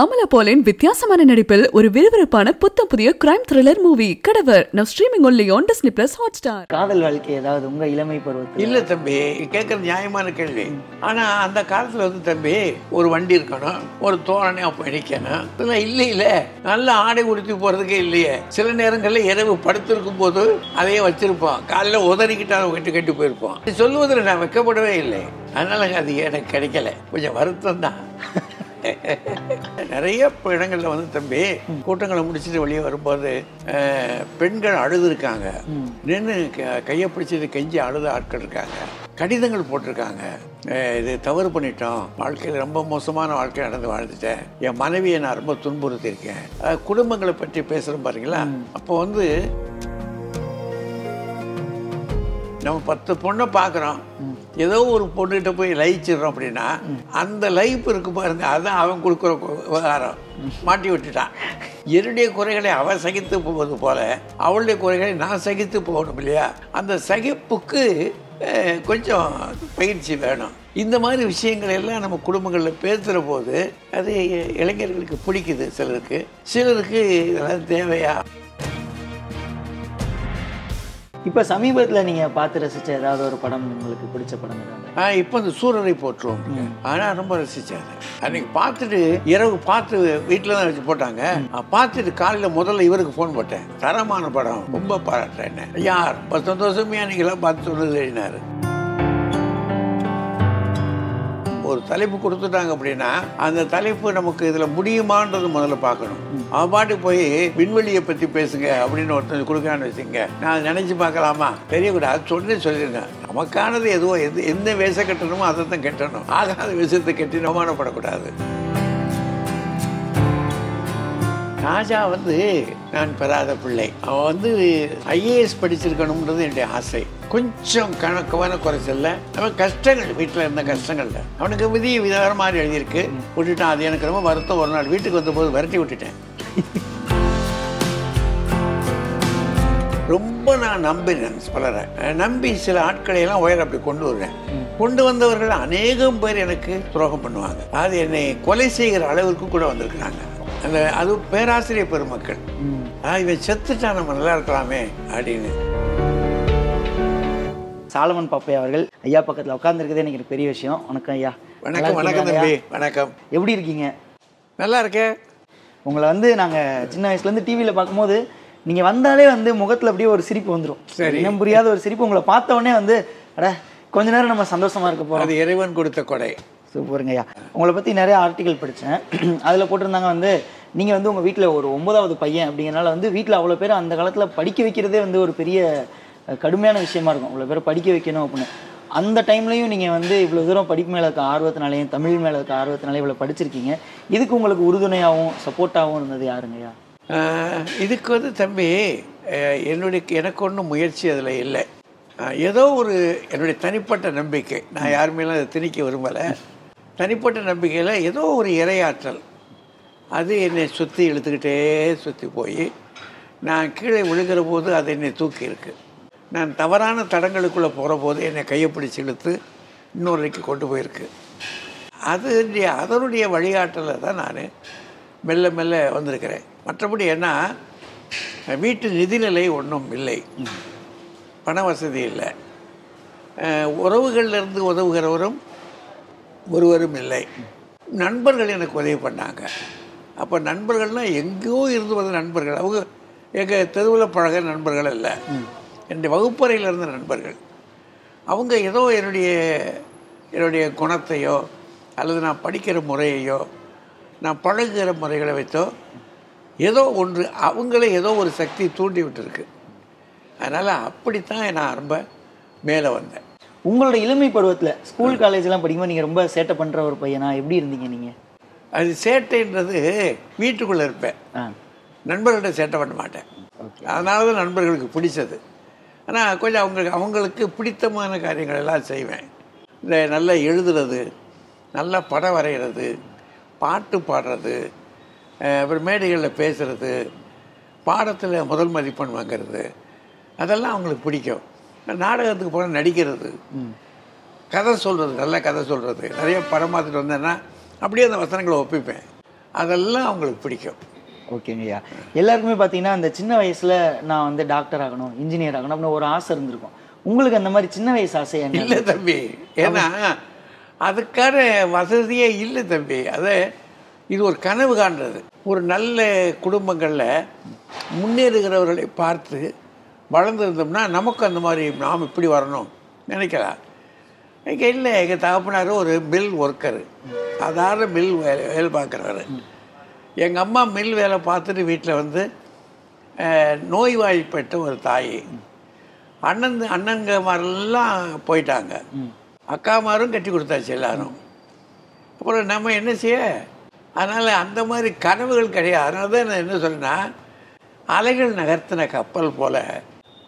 அமலா போலின் வித்தியாசமான நடிப்பில் ஒரு விறுவிறுப்பான புத்தம் புதிய crime thriller movie Kadaver now streaming only on Disney plus Hotstar காதல் வாழ்க்கை ஏதாவது உங்க இளமை பருவத்தில்? இல்ல தம்பி கேட்கறது நியாயமான கேள்வி. ஆனா அந்த காலத்துல வந்து தம்பி ஒரு வண்டி இருக்கணும் ஒரு தோரணை அப்போ நிற்கணும் இதெல்லாம் இல்லை இல்ல நல்ல ஆடை உடுத்தி போறதுக்கே இல்லையே. சில நேரங்கள்ல இரவு படுத்திருக்கும் போது அதையே வச்சிருப்போம். காலைல உதறிக்கிட்டு அதை கட்டி கட்டி போயிருப்போம். இது சொல்லுவதில் நான் வைக்கப்படவே இல்லை. அதனால அது எனக்கு கிடைக்கல. கொஞ்சம் வருத்தம் தான் நிறைய இடங்கள்ல வந்து தம்பி கூட்டங்களை முடிச்சுட்டு வெளியே வரும்போது பெண்கள் அழுது இருக்காங்க நின்று கையை பிடிச்சது கெஞ்சி அழுத ஆட்கள் இருக்காங்க. கடிதங்கள் போட்டிருக்காங்க. இது தவறு பண்ணிட்டோம். வாழ்க்கையில் ரொம்ப மோசமான வாழ்க்கை நடந்து வாழ்ந்துட்டேன் என் மனைவியை நான் ரொம்ப துன்புறுத்தியிருக்கேன். குடும்பங்களை பற்றி பேசுகிறோம் பாருங்களா? அப்போ வந்து நம்ம பத்து பொண்ணை பார்க்குறோம் ஏதோ ஒரு பொண்ணுகிட்ட போய் லயிச்சிடுறோம் அப்படின்னா அந்த லைஃப் இருக்கு பாருங்க அதுதான் அவன் கொடுக்குற விவகாரம் மாட்டி விட்டுட்டான். என்னுடைய குறைகளை அவன் சகித்து போவது போல அவளுடைய குறைகளை நான் சகித்து போகணும் இல்லையா? அந்த சகிப்புக்கு கொஞ்சம் பயிற்சி வேணும். இந்த மாதிரி விஷயங்கள் எல்லாம் நம்ம குடும்பங்களில் பேசுகிற போது அது இளைஞர்களுக்கு பிடிக்குது சிலருக்கு. சிலருக்கு இதெல்லாம் தேவையா? இப்ப சமீபத்துல நீங்க பார்த்து ரசிச்ச ஏதாவது ஒரு படம் உங்களுக்கு பிடிச்ச படம் ஆ இப்போ இந்த சூரரை போற்றுவோம். ஆனால் ரொம்ப ரசித்தேன் அன்னைக்கு பார்த்துட்டு இரவு பார்த்து வீட்டில் தான் வச்சு போட்டாங்க. பார்த்துட்டு காலையில் முதல்ல இவருக்கு ஃபோன் போட்டேன். தரமான படம். ரொம்ப பாராட்டுறேன் ரொம்ப சந்தோஷமே அன்னைக்கெல்லாம் பார்த்து சொன்னது எழுதினாரு ஒரு தலைப்பு கொடுத்துட்டாங்க அப்படின்னா அந்த தலைப்பு நமக்கு இதில் முடியுமான்றது முதல்ல பார்க்கணும். அவன் பாட்டுக்கு போய் விண்வெளியை பற்றி பேசுங்க அப்படின்னு ஒருத்தர் கொடுக்கான்னு வச்சுங்க நான் நினச்சி பார்க்கலாமா? தெரியக்கூடாது சொன்னே சொல்லிடுங்க நமக்கானது எதுவோ எது எந்த வேஷ கட்டணுமோ அதை தான் கட்டணும். ஆகாத விஷயத்தை கட்டி அவமானப்படக்கூடாது ராஜா வந்து நான் பெறாத பிள்ளை. அவன் வந்து ஐஏஎஸ் படிச்சிருக்கணும்ன்றது என்னுடைய ஆசை. கொஞ்சம் கணக்கமான குறைச்சல்ல. அவன் கஷ்டங்கள் வீட்டில் இருந்த கஷ்டங்கள்ல. அவனுக்கு விதி விதவர மாதிரி எழுதியிருக்கு. விட்டுட்டான் அது எனக்கு ரொம்ப வருத்தம். ஒரு நாள் வீட்டுக்கு வந்தபோது விரட்டி விட்டுட்டேன். ரொம்ப நான் நம்பினேன் பலரை. நம்பி சில ஆட்களை எல்லாம் உயர அப்படி கொண்டு வருவேன். கொண்டு வந்தவர்கள் அநேகம் பேர் எனக்கு துரோகம் பண்ணுவாங்க. அது என்னை கொலை செய்கிற அளவிற்கு கூட வந்திருக்கிறாங்க. அந்த அது பேராசிரியர் பெருமக்கள். இவன் செத்துட்டா நம்ம நல்லா இருக்கலாமே அப்படின்னு. சாலமன் பாப்பை அவர்கள் ஐயா பக்கத்துல உட்கார்ந்துருக்கதே எனக்கு பெரிய விஷயம். வணக்கம் ஐயா. வணக்கம் வணக்கம் தம்பி? வணக்கம். எப்படி இருக்கீங்க? நல்லா இருக்கே. உங்களை வந்து நாங்க சின்ன வயசுல இருந்து டிவியில பார்க்கும்போது நீங்க வந்தாலே வந்து முகத்துல அப்படியே ஒரு சிரிப்பு வந்துரும். சரி. இனம் புரியாத ஒரு சிரிப்பு உங்களை பார்த்த உடனே வந்து அட கொஞ்ச நேரம் நம்ம சந்தோஷமா இருக்க போறோம். அது இறைவன் கொடுத்த கொடை. சூப்பருங்க ஐயா உங்களை பற்றி நிறைய ஆர்டிகல் படித்தேன் அதில் போட்டிருந்தாங்க வந்து நீங்கள் வந்து உங்கள் வீட்டில் ஒரு ஒன்பதாவது பையன் அப்படிங்கிறனால வந்து வீட்டில் அவ்வளோ பேர் அந்த காலத்தில் படிக்க வைக்கிறதே வந்து ஒரு பெரிய கடுமையான விஷயமா இருக்கும். அவ்வளோ பேர் படிக்க வைக்கணும் அப்படின்னு. அந்த டைம்லையும் நீங்கள் வந்து இவ்வளோ தூரம் படிப்பு மேலே இருக்க ஆர்வத்தினாலையும் தமிழ் மேலே இருக்க ஆர்வத்தினாலையும் இவ்வளோ படிச்சிருக்கீங்க. இதுக்கு உங்களுக்கு உறுதுணையாகவும் சப்போர்ட்டாகவும் இருந்தது யாருங்கய்யா? இதுக்கு வந்து தம்பி என்னுடைய எனக்கு ஒன்றும் முயற்சி அதில் இல்லை. ஏதோ ஒரு என்னுடைய தனிப்பட்ட நம்பிக்கை. நான் யார் மேலும் அதை திணிக்க விரும்பலை. தனிப்பட்ட நம்பிக்கையில் ஏதோ ஒரு இரையாற்றல். அது என்னை சுற்றி இழுத்துக்கிட்டே சுற்றி போய் நான் கீழே விழுகிற போது அது என்னை தூக்கி இருக்கு. நான் தவறான தடங்களுக்குள்ளே போகிற போது என்னை கையை பிடிச்சி இழுத்து இன்னொருக்கு கொண்டு போயிருக்கு. அது அதனுடைய வழிகாட்டலில் தான் நான் மெல்ல மெல்ல வந்திருக்கிறேன். மற்றபடி என்ன வீட்டு நிதிநிலை ஒன்றும் இல்லை. பண வசதி இல்லை. உறவுகள்லேருந்து உதவுகிறவரும் ஒருவரும் இல்லை. நண்பர்கள் எனக்கு உதவி பண்ணாங்க. அப்போ நண்பர்கள்னால் எங்கேயோ இருந்து வந்த நண்பர்கள். அவங்க எங்கள் தெருவில் பழகிற நண்பர்கள் இல்லை என்னுடைய வகுப்பறையில் இருந்த நண்பர்கள். அவங்க ஏதோ என்னுடைய என்னுடைய குணத்தையோ அல்லது நான் படிக்கிற முறையையோ நான் பழகுகிற முறைகளை வைத்தோ ஏதோ ஒன்று அவங்களே ஏதோ ஒரு சக்தி தூண்டி விட்டுருக்கு. அதனால் அப்படித்தான் நான் ரொம்ப மேலே வந்தேன். உங்களோட இளமை பருவத்தில் ஸ்கூல் காலேஜ்லாம் படிக்கும்போது நீங்கள் ரொம்ப சேட்டை பண்ணுற ஒரு பையனா? எப்படி இருந்தீங்க நீங்கள் அது சேட்டைன்றது வீட்டுக்குள்ளே இருப்பேன். நண்பர்கள்ட்ட சேட்டை பண்ண மாட்டேன். அதனால தான் நண்பர்களுக்கு பிடிச்சது. ஆனால் கொஞ்சம் அவங்களுக்கு அவங்களுக்கு பிடித்தமான காரியங்கள் எல்லாம் செய்வேன். இந்த நல்லா எழுதுறது நல்லா படம் வரைகிறது பாட்டு பாடுறது அப்புறம் மேடைகளில் பேசுறது பாடத்தில் முதல் மதிப்பெண் வாங்குறது அதெல்லாம் அவங்களுக்கு பிடிக்கும். நாடகத்துக்கு போனால் நடிக்கிறது. கதை சொல்கிறது நல்ல கதை சொல்கிறது நிறைய படம் பார்த்துட்டு வந்தேன்னா அப்படியே அந்த வசனங்களை ஒப்பிப்பேன். அதெல்லாம் அவங்களுக்கு பிடிக்கும். ஓகேங்கய்யா. எல்லாருக்குமே பார்த்தீங்கன்னா அந்த சின்ன வயசுல நான் வந்து டாக்டர் ஆகணும் இன்ஜினியர் ஆகணும் அப்படின்னு ஒரு ஆசை இருந்திருக்கும். உங்களுக்கு அந்த மாதிரி சின்ன வயசு ஆசை இல்லை தம்பி. ஏன்னா அதுக்கான வசதியே இல்லை தம்பி. அது இது ஒரு கனவு காண்றது. ஒரு நல்ல குடும்பங்களில் முன்னேறுகிறவர்களை பார்த்து வளர்ந்துருந்தோம்னா நமக்கு அந்த மாதிரி நாம் இப்படி வரணும். நினைக்கலாம் இங்கே இல்லை எங்கள் தகப்பனார் ஒரு மில் ஒர்க்கர் சாதாரண மில் வேலை வேலை பார்க்குறவர். எங்கள் அம்மா மில் வேலை பார்த்துட்டு வீட்டில் வந்து நோய்வாய்ப்பட்ட ஒரு தாய். அண்ணன் அண்ணன்கமாரெல்லாம் போயிட்டாங்க. அக்காமாரும் கட்டி கொடுத்தாச்சு எல்லாரும். அப்புறம் நம்ம என்ன செய்ய? அதனால் அந்த மாதிரி கனவுகள் கிடையாது. அதனால தான் நான் என்ன சொன்னால் அலைகள் நகர்த்தின கப்பல் போல்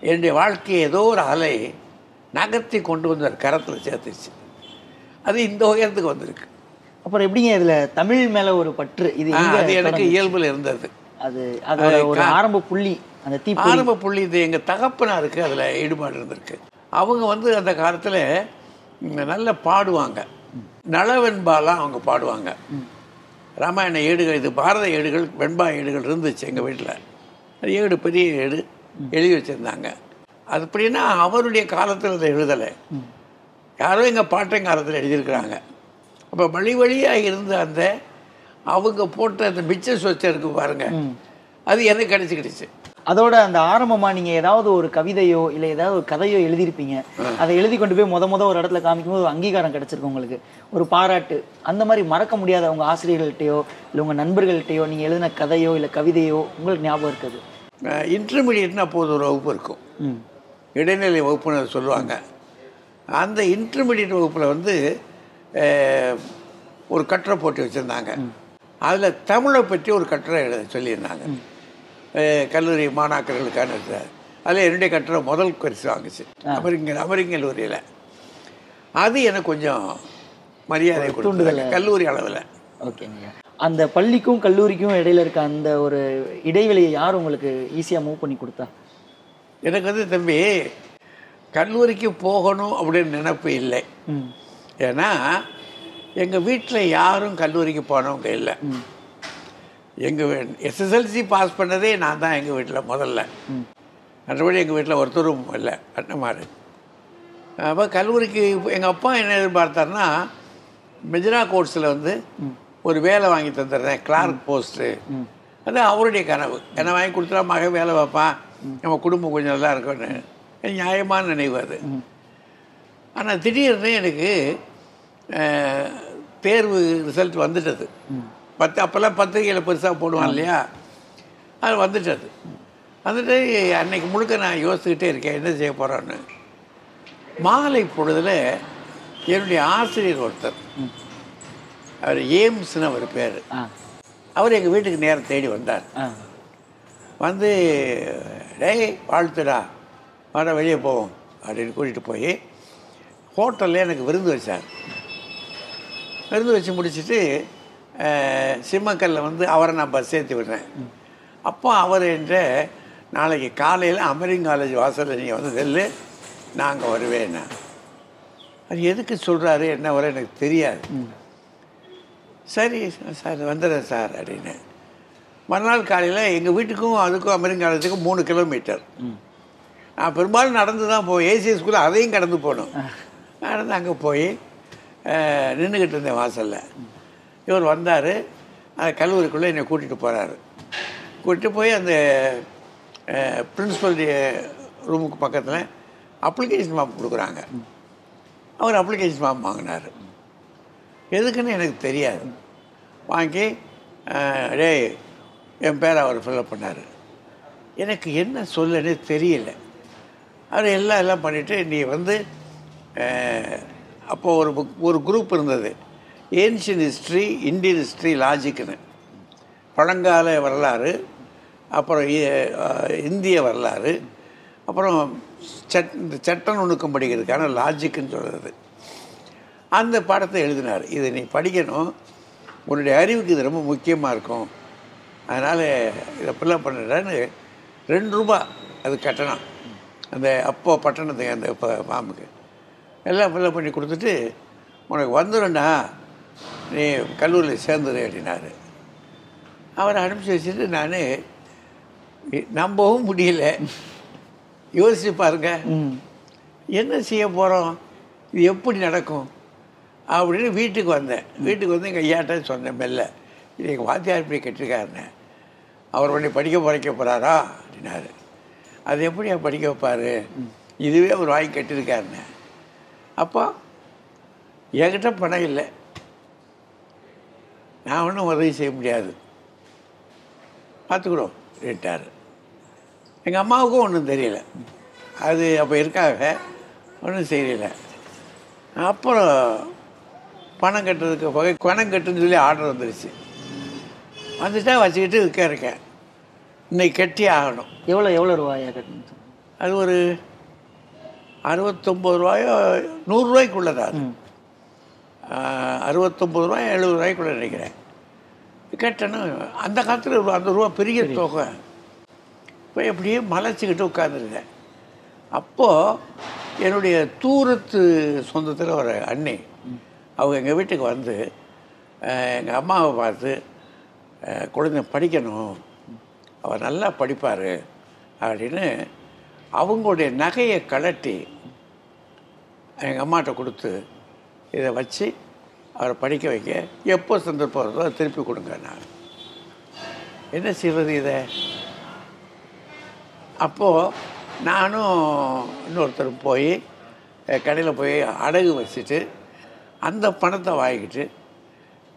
என்னுடைய வாழ்க்கையை ஏதோ ஒரு அலை நகர்த்தி கொண்டு வந்து கரத்தில் சேர்த்துச்சு. அது இந்த உயரத்துக்கு வந்திருக்கு. அப்புறம் எப்படிங்க இதுல தமிழ் மேல ஒரு பற்று? இது அது எனக்கு? இயல்பில் இருந்தது. அது அதோட ஒரு ஆரம்ப புள்ளி அந்த தீ ஆரம்ப புள்ளி இது எங்கள் தகப்பனாருக்கு அதில் ஈடுபாடு இருந்திருக்கு. அவங்க வந்து அந்த காலத்தில் நல்லா பாடுவாங்க. நலவெண்பாலாம் அவங்க பாடுவாங்க. ராமாயண ஏடுகள் இது பாரத ஏடுகள் வெண்பா ஏடுகள் இருந்துச்சு எங்கள் வீட்டில் அது ஏடு பெரிய ஏடு. எழுதி வச்சுருந்தாங்க. அது அப்படின்னா அவருடைய காலத்தில் அதை எழுதலை. யாரோ எங்கள் பாட்டன் காலத்தில் எழுதியிருக்கிறாங்க. அப்போ வழி வழியாக இருந்த அந்த அவங்க போட்ட அந்த மிச்ச சொச்சம் இருக்கு பாருங்க. அது எனக்கு கிடச்சிக்கிடுச்சு. அதோட அந்த ஆரம்பமா நீங்க ஏதாவது ஒரு கவிதையோ இல்ல ஏதாவது ஒரு கதையோ எழுதியிருப்பீங்க. அதை எழுதி கொண்டு போய் முத முத ஒரு இடத்துல காமிக்கும் போது ஒரு அங்கீகாரம் கிடைச்சிருக்கு உங்களுக்கு. ஒரு பாராட்டு. அந்த மாதிரி மறக்க முடியாத உங்க ஆசிரியர்கள்ட்டயோ இல்ல உங்க நண்பர்கள்ட்டயோ நீங்க எழுதின கதையோ இல்ல கவிதையோ உங்களுக்கு ஞாபகம் இருக்குது? இன்டர்மீடியட்னா அப்போது ஒரு வகுப்பு இருக்கும். இடைநிலை வகுப்புன்னு சொல்லுவாங்க. அந்த இன்டர்மீடியட் வகுப்பில் வந்து ஒரு கட்டுரை போட்டு வச்சுருந்தாங்க. அதில் தமிழை பற்றி ஒரு கட்டுரை எழுத சொல்லியிருந்தாங்க. கல்லூரி மாணாக்கர்களுக்கான அதில் என்னுடைய கட்டுரை முதல் பரிசு வாங்குச்சு. அமெரிக்கன் அமெரிக்கன் கல்லூரியில் அது எனக்கு கொஞ்சம் மரியாதை கொடுத்தது கல்லூரி அளவில். ஓகேங்க. அந்த பள்ளிக்கும் கல்லூரிக்கும் இடையில இருக்க அந்த ஒரு இடைவெளியை யார் உங்களுக்கு ஈஸியா மூவ் பண்ணி கொடுத்தா? எனக்கு வந்து தம்பி கல்லூரிக்கு போகணும் அப்படின்னு நினைப்பு இல்லை. ம். ஏன்னா எங்கள் வீட்டில் யாரும் கல்லூரிக்கு போனவங்க இல்லை. எங்கள் எஸ்எஸ்எல்சி பாஸ் பண்ணதே நான் தான் எங்கள் வீட்டில் முதல்ல. மற்றபடி எங்கள் வீட்டில் ஒருத்தரும் இல்லை அண்ணமாரு. அப்போ கல்லூரிக்கு எங்கள் அப்பா என்ன எதிர்பார்த்தாருன்னா மெஜினா கோர்ஸில் வந்து ஒரு வேலை வாங்கி தந்துடுறேன் கிளார்க் போஸ்ட்டு அது அவருடைய கனவு. என்ன வாங்கி கொடுத்துட்டா மகன் வேலை வைப்பான் நம்ம குடும்பம் கொஞ்சம் நல்லா இருக்கும்னு. நியாயமான நினைவு அது. ஆனால் திடீர்னு எனக்கு தேர்வு ரிசல்ட் வந்துட்டது. பத்து அப்போல்லாம் பத்திரிகையில் பெருசாக போடுவான் இல்லையா? அது வந்துட்டது. வந்துட்டு அன்னைக்கு முழுக்க நான் யோசிச்சுக்கிட்டே இருக்கேன் என்ன செய்ய போகிறோன்னு மாலை பொழுதில் என்னுடைய ஆசிரியர் ஒருத்தர். அவர் ஏம்ஸ்னு அவர் பேர். அவர் எங்கள் வீட்டுக்கு நேரம் தேடி வந்தார். வந்து டேய் வாழ்த்துடா. வாடா வெளியே போவோம். அப்படின்னு கூட்டிகிட்டு போய் ஹோட்டலில் எனக்கு விருந்து வச்சார். விருந்து வச்சு முடிச்சுட்டு அஹ், சிம்மக்கல்ல வந்து அவரை நான் பஸ் ஏற்றி விடுறேன். அப்போ அவர் என்ற நாளைக்கு காலையில் அமெரிக்கன் காலேஜ் வாசலில் நீங்கள் வந்து செல்லு நான் அங்கே வருவேன் அது எதுக்கு சொல்கிறாரு என்ன வர எனக்கு தெரியாது. சரி சார் வந்துடுறேன் சார் அப்படின்னு. மறுநாள் காலையில் எங்கள் வீட்டுக்கும் அதுக்கும் அமெரிக்கன் காலேஜுக்கும் மூணு கிலோமீட்டர் நான் பெரும்பாலும் நடந்து தான் போவேன் ஏசிய ஸ்கூலில் அதையும் கடந்து போகணும். நடந்து அங்கே போய் நின்றுக்கிட்டு இருந்தேன் வாசலில். இவர் வந்தார். அந்த கல்லூரிக்குள்ளே என்னை கூட்டிகிட்டு போகிறாரு கூட்டிட்டு போய் அந்த பிரின்ஸிபல் ரூமுக்கு பக்கத்தில் அப்ளிகேஷன் ஃபார்ம் கொடுக்குறாங்க. அவர் அப்ளிகேஷன் ஃபார்ம் வாங்கினார். எதுக்குன்னு எனக்கு தெரியாது. வாங்கி டேய் என் பேரை அவர் ஃபில்அப் பண்ணார். எனக்கு என்ன சொல்லனே தெரியல. அவர் எல்லாம் எல்லாம் பண்ணிவிட்டு நீ வந்து அப்போது அப்போ ஒரு புக் ஒரு குரூப் இருந்தது. ஏன்ஷியன் ஹிஸ்ட்ரி இந்தியன் ஹிஸ்ட்ரி லாஜிக்னு பழங்கால வரலாறு அப்புறம் இந்திய வரலாறு அப்புறம் சட் இந்த சட்டம் நுணுக்கம் படிக்கிறதுக்கான லாஜிக்குன்னு சொல்கிறது அந்த பாடத்தை எழுதினார். இதை நீ படிக்கணும். உன்னுடைய அறிவுக்கு இது ரொம்ப முக்கியமாக இருக்கும். அதனால் இதை ஃபில்லப் பண்ணுறேன்னு ரெண்டு ரூபா அது கட்டணம். அந்த அப்போ பட்டணத்துக்கு அந்த ஃபார்முக்கு எல்லாம் ஃபில்லப் பண்ணி கொடுத்துட்டு உனக்கு வந்துடும்டா நீ கல்லூரியில் சேர்ந்துரு அப்படின்னாரு. அவரை அனுப்பிச்சி வச்சுட்டு நான் நம்பவும் முடியல. யோசிச்சு பாருங்க. என்ன செய்ய போகிறோம் இது எப்படி நடக்கும்? அப்படின்னு வீட்டுக்கு வந்தேன். வீட்டுக்கு வந்து எங்கள் ஐயாட்ட சொன்னேன் மெல்ல. இது எங்கள் வாத்தியார் இப்படி கட்டிருக்காருன்னு. அவர் உடனே படிக்க பறைக்க போகிறாரா அப்படின்னாரு. அது எப்படியா படிக்க வைப்பார்? இதுவே அவர் வாங்கி கட்டியிருக்காருன்னு அப்போ என்கிட்ட பணம் இல்லை. நான் ஒன்றும் உதவி செய்ய முடியாது. பார்த்துக்கிடும் அப்படின்ட்டார். எங்கள் அம்மாவுக்கும் ஒன்றும் தெரியல. அது அப்போ இருக்காங்க ஒன்றும் தெரியல அப்புறம் பணம் கட்டுறதுக்கு வகை பணம் கட்டுன்னு சொல்லி ஆர்டர் வந்துருச்சு. வந்துட்டா வச்சுக்கிட்டு இருக்க இருக்கேன். இன்னைக்கு கட்டி ஆகணும். எவ்வளோ எவ்வளோ ரூபாயா கட்டணும் அது ஒரு அறுபத்தொம்பது ரூபாயோ நூறுரூவாய்க்குள்ளே தான் அது. அறுபத்தொம்பது ரூபாய் எழுபது ரூபாய்க்குள்ள நினைக்கிறேன். கேட்டேன்னா அந்த காலத்தில் அந்த ரூபா பெரிய தொகை. இப்போ எப்படியே மலைச்சிக்கிட்டு உட்காந்துருந்தேன் அப்போது என்னுடைய தூரத்து சொந்தத்தில் ஒரு அண்ணி அவங்க எங்கள் வீட்டுக்கு வந்து எங்கள் அம்மாவை பார்த்து குழந்தை படிக்கணும் அவர் நல்லா படிப்பார் அப்படின்னு அவங்களுடைய நகையை கழட்டி எங்கள் அம்மாட்ட கொடுத்து இதை வச்சு அவரை படிக்க வைக்க எப்போ சந்தர்ப்பம் வருதோ அதை திருப்பி கொடுங்க நான். என்ன செய்வது இதை? அப்போது நானும் இன்னொருத்தர் போய் கடையில் போய் அடகு வச்சுட்டு அந்த பணத்தை வாங்கிக்கிட்டு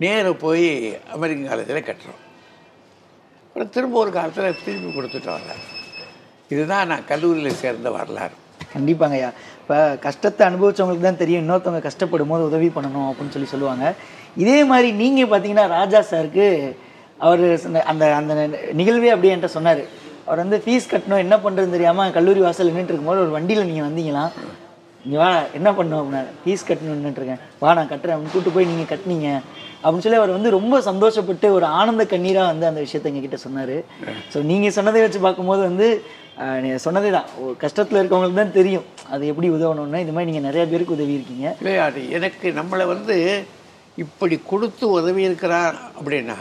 நேர போய் அமெரிக்கன் காலேஜில் கட்டுறோம். அப்புறம் திரும்ப ஒரு காலத்தில் திருப்பி கொடுத்துட்டோம்ல இதுதான் நான் கல்லூரியில் சேர்ந்த வரலாறு. கண்டிப்பாங்க ஐயா. இப்போ கஷ்டத்தை அனுபவிச்சவங்களுக்கு தான் தெரியும் இன்னொருத்தவங்க கஷ்டப்படும் போது உதவி பண்ணணும் அப்படின்னு சொல்லி சொல்லுவாங்க. இதே மாதிரி நீங்கள் பார்த்தீங்கன்னா ராஜா சாருக்கு அவர் அந்த அந்த நிகழ்வே அப்படியே என்கிட்ட சொன்னார். அவர் வந்து ஃபீஸ் கட்டணும் என்ன பண்ணுறதுன்னு தெரியாமல் கல்லூரி வாசல் நின்றுட்டு இருக்கும்போது ஒரு வண்டியில் நீங்கள் வந்தீங்களாம். நீ வா என்ன பண்ணணும் அப்படின்னா ஃபீஸ் கட்டணும் நின்றுட்டுருக்கேன் வா நான் கட்டுறேன். அப்படின்னு கூட்டு போய் நீங்கள் கட்டினீங்க. அப்படின்னு சொல்லி அவர் வந்து ரொம்ப சந்தோஷப்பட்டு ஒரு ஆனந்த கண்ணீராக வந்து அந்த விஷயத்தை எங்ககிட்ட சொன்னார். ஸோ நீங்கள் சொன்னதை வச்சு பார்க்கும்போது வந்து ஆஹ், நீங்க சொன்னதே தான் கஷ்டத்தில் இருக்கவங்களுக்கு தான் தெரியும். அது எப்படி உதவணும்னா. இது மாதிரி நீங்கள் நிறைய பேருக்கு உதவி இருக்கீங்க. இல்லை அது எனக்கு நம்மளை வந்து இப்படி கொடுத்து உதவி இருக்கிறான் அப்படின்னா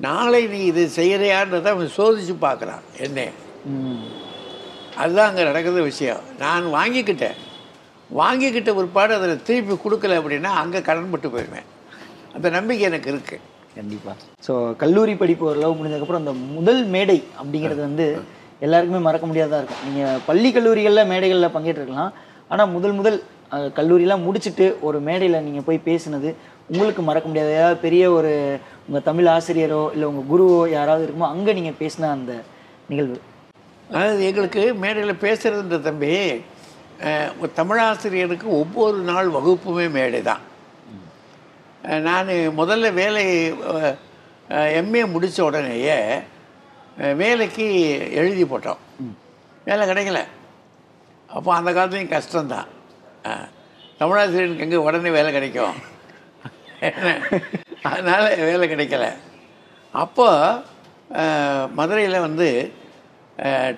நாளை நீ இது செய்கிறியான்றதை அவன் சோதிச்சு பார்க்குறான். என்ன. ம். அதுதான் அங்கே நடக்கிற விஷயம். நான் வாங்கிக்கிட்டேன். வாங்கிக்கிட்ட பிற்பாடு அதில் திருப்பி கொடுக்கல அப்படின்னா அங்கே கடன்பட்டு போயிடுவேன். அந்த நம்பிக்கை எனக்கு இருக்குது கண்டிப்பாக ஸோ கல்லூரி படிப்பு ஒரு லவ் முடிஞ்சதுக்கப்புறம் அந்த முதல் மேடை அப்படிங்கிறது வந்து எல்லாருக்குமே மறக்க முடியாததாக இருக்கும். நீங்கள் பள்ளி கல்லூரிகளில் மேடைகளில் பங்கேற்றிருக்கலாம். ஆனால் முதல் முதல் அஹ், கல்லூரியெல்லாம் முடிச்சுட்டு ஒரு மேடையில் நீங்கள் போய் பேசுனது உங்களுக்கு மறக்க முடியாது ஏதாவது பெரிய ஒரு உங்கள் தமிழ் ஆசிரியரோ இல்லை உங்கள் குருவோ யாராவது இருக்குமோ அங்கே நீங்கள் பேசின அந்த நிகழ்வு? அதாவது எங்களுக்கு மேடையில் பேசுகிறதுன்ற தம்பி ஒரு தமிழாசிரியருக்கு ஒவ்வொரு நாள் வகுப்புமே மேடை தான் நான் முதல்ல வேலை எம்ஏ முடித்த உடனேயே வேலைக்கு எழுதி போட்டோம். வேலை கிடைக்கல. அப்போ அந்த காலத்துலேயும் கஷ்டம்தான். தமிழாசிரியனுக்கு எங்கே உடனே வேலை கிடைக்கும்? அதனால் வேலை கிடைக்கல. அப்போ மதுரையில் வந்து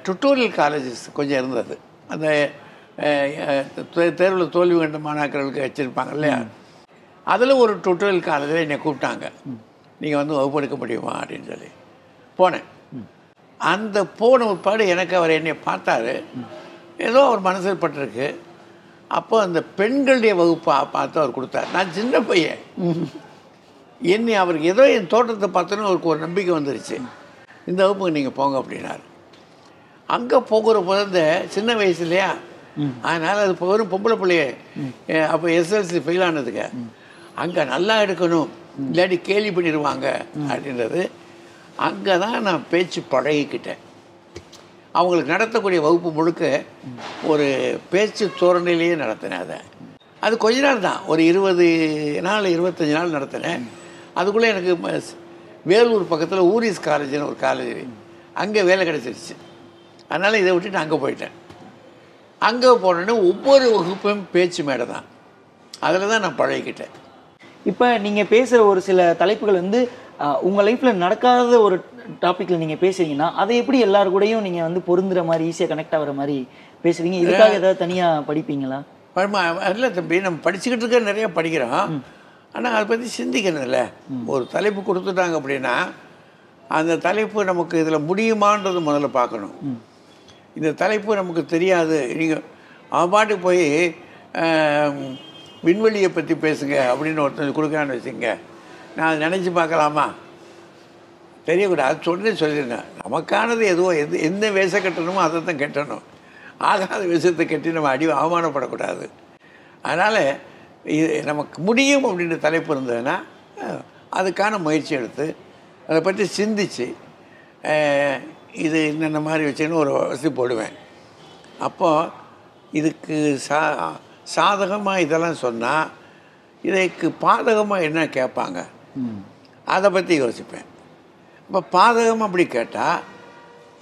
டுட்டோரியல் காலேஜஸ் கொஞ்சம் இருந்தது. அந்த தேர்வில் தோல்வி கண்ட மாணாக்கர்களுக்கு வச்சுருப்பாங்க இல்லையா? அதில் ஒரு டுட்டோரியல் காலேஜில் என்னை கூப்பிட்டாங்க. நீங்கள் வந்து வகுப்பெடுக்க முடியுமா? அப்படின்னு சொல்லி. போனேன். அந்த போன உட்பாடு எனக்கு அவர் என்னை பார்த்தாரு. ஏதோ அவர் மனசில் பட்டிருக்கு. அப்போ அந்த பெண்களுடைய வகுப்பை பார்த்து அவர் கொடுத்தார். நான் சின்ன பையன். என்னை அவருக்கு ஏதோ என் தோட்டத்தை பார்த்தோன்னு அவருக்கு ஒரு நம்பிக்கை வந்துருச்சு. இந்த வகுப்புக்கு நீங்கள் போங்க அப்படின்னாரு. அங்கே போகிற போது இந்த சின்ன வயசு இல்லையா அதனால் அது வெறும் பொம்பளை பிள்ளைய. அப்போ எஸ்எல்சி ஃபெயில் ஆனதுங்க. அங்கே நல்லா எடுக்கணும். இல்லாட்டி கேலி பண்ணிடுவாங்க அப்படின்றது. அங்கே தான் நான் பேச்சு பழகிக்கிட்டேன். அவங்களுக்கு நடத்தக்கூடிய வகுப்பு முழுக்க ஒரு பேச்சு தோரணையிலேயே நடத்தினேன் அதை. அது கொஞ்ச நாள் தான். ஒரு இருபது நாள் இருபத்தஞ்சி நாள் நடத்தினேன். அதுக்குள்ளே எனக்கு வேலூர் பக்கத்தில் ஊரிஸ் காலேஜ்னு ஒரு காலேஜ் அங்கே வேலை கிடச்சிருச்சு. அதனால் இதை விட்டுட்டு அங்கே போயிட்டேன். அங்கே போனோன்னே ஒவ்வொரு வகுப்பும் பேச்சு மேடை தான் அதில் தான் நான் பழகிக்கிட்டேன். இப்போ நீங்கள் பேசுகிற ஒரு சில தலைப்புகள் வந்து உங்கள் லைஃப்பில் நடக்காத ஒரு டாப்பிக்கில் நீங்கள் பேசுறீங்கன்னா அதை எப்படி எல்லாரு கூடயும் நீங்கள் வந்து பொருந்துற மாதிரி ஈஸியாக கனெக்ட் ஆகிற மாதிரி பேசுறீங்க? இதுக்காக ஏதாவது தனியாக படிப்பீங்களா? இல்லை தம்பி நம்ம படிச்சுக்கிட்டு இருக்க நிறைய படிக்கிறோம். ஆனால் அதை பற்றி சிந்திக்கணும் இல்லை ஒரு தலைப்பு கொடுத்துட்டாங்க அப்படின்னா அந்த தலைப்பு நமக்கு இதில் முடியுமான்றது முதல்ல பார்க்கணும். இந்த தலைப்பு நமக்கு தெரியாது. நீங்கள் அவன் பாட்டுக்கு போய் விண்வெளியை பற்றி பேசுங்க அப்படின்னு ஒருத்தர் கொடுக்குறான்னு வச்சுங்க நான் அதை நினச்சி பார்க்கலாமா? தெரியக்கூடாது. அது சொன்னே சொல்லிடுங்க. நமக்கானது எதுவோ எது எந்த வேஷம் கட்டணுமோ அதை தான் கட்டணும். ஆகாத விஷயத்தை கட்டி நம்ம அடி அவமானப்படக்கூடாது. அதனால் இது நமக்கு முடியும் அப்படின்ற தலைப்பு இருந்ததுன்னா அதுக்கான முயற்சி எடுத்து அதை பற்றி சிந்திச்சு இது என்னென்ன மாதிரி வச்சுன்னு ஒரு வசதி போடுவேன். அப்போது இதுக்கு சா சாதகமாக இதெல்லாம் சொன்னால் இதுக்கு பாதகமாக என்ன கேட்பாங்க? அதை பற்றி யோசிப்பேன். இப்போ பாதகம் அப்படி கேட்டால்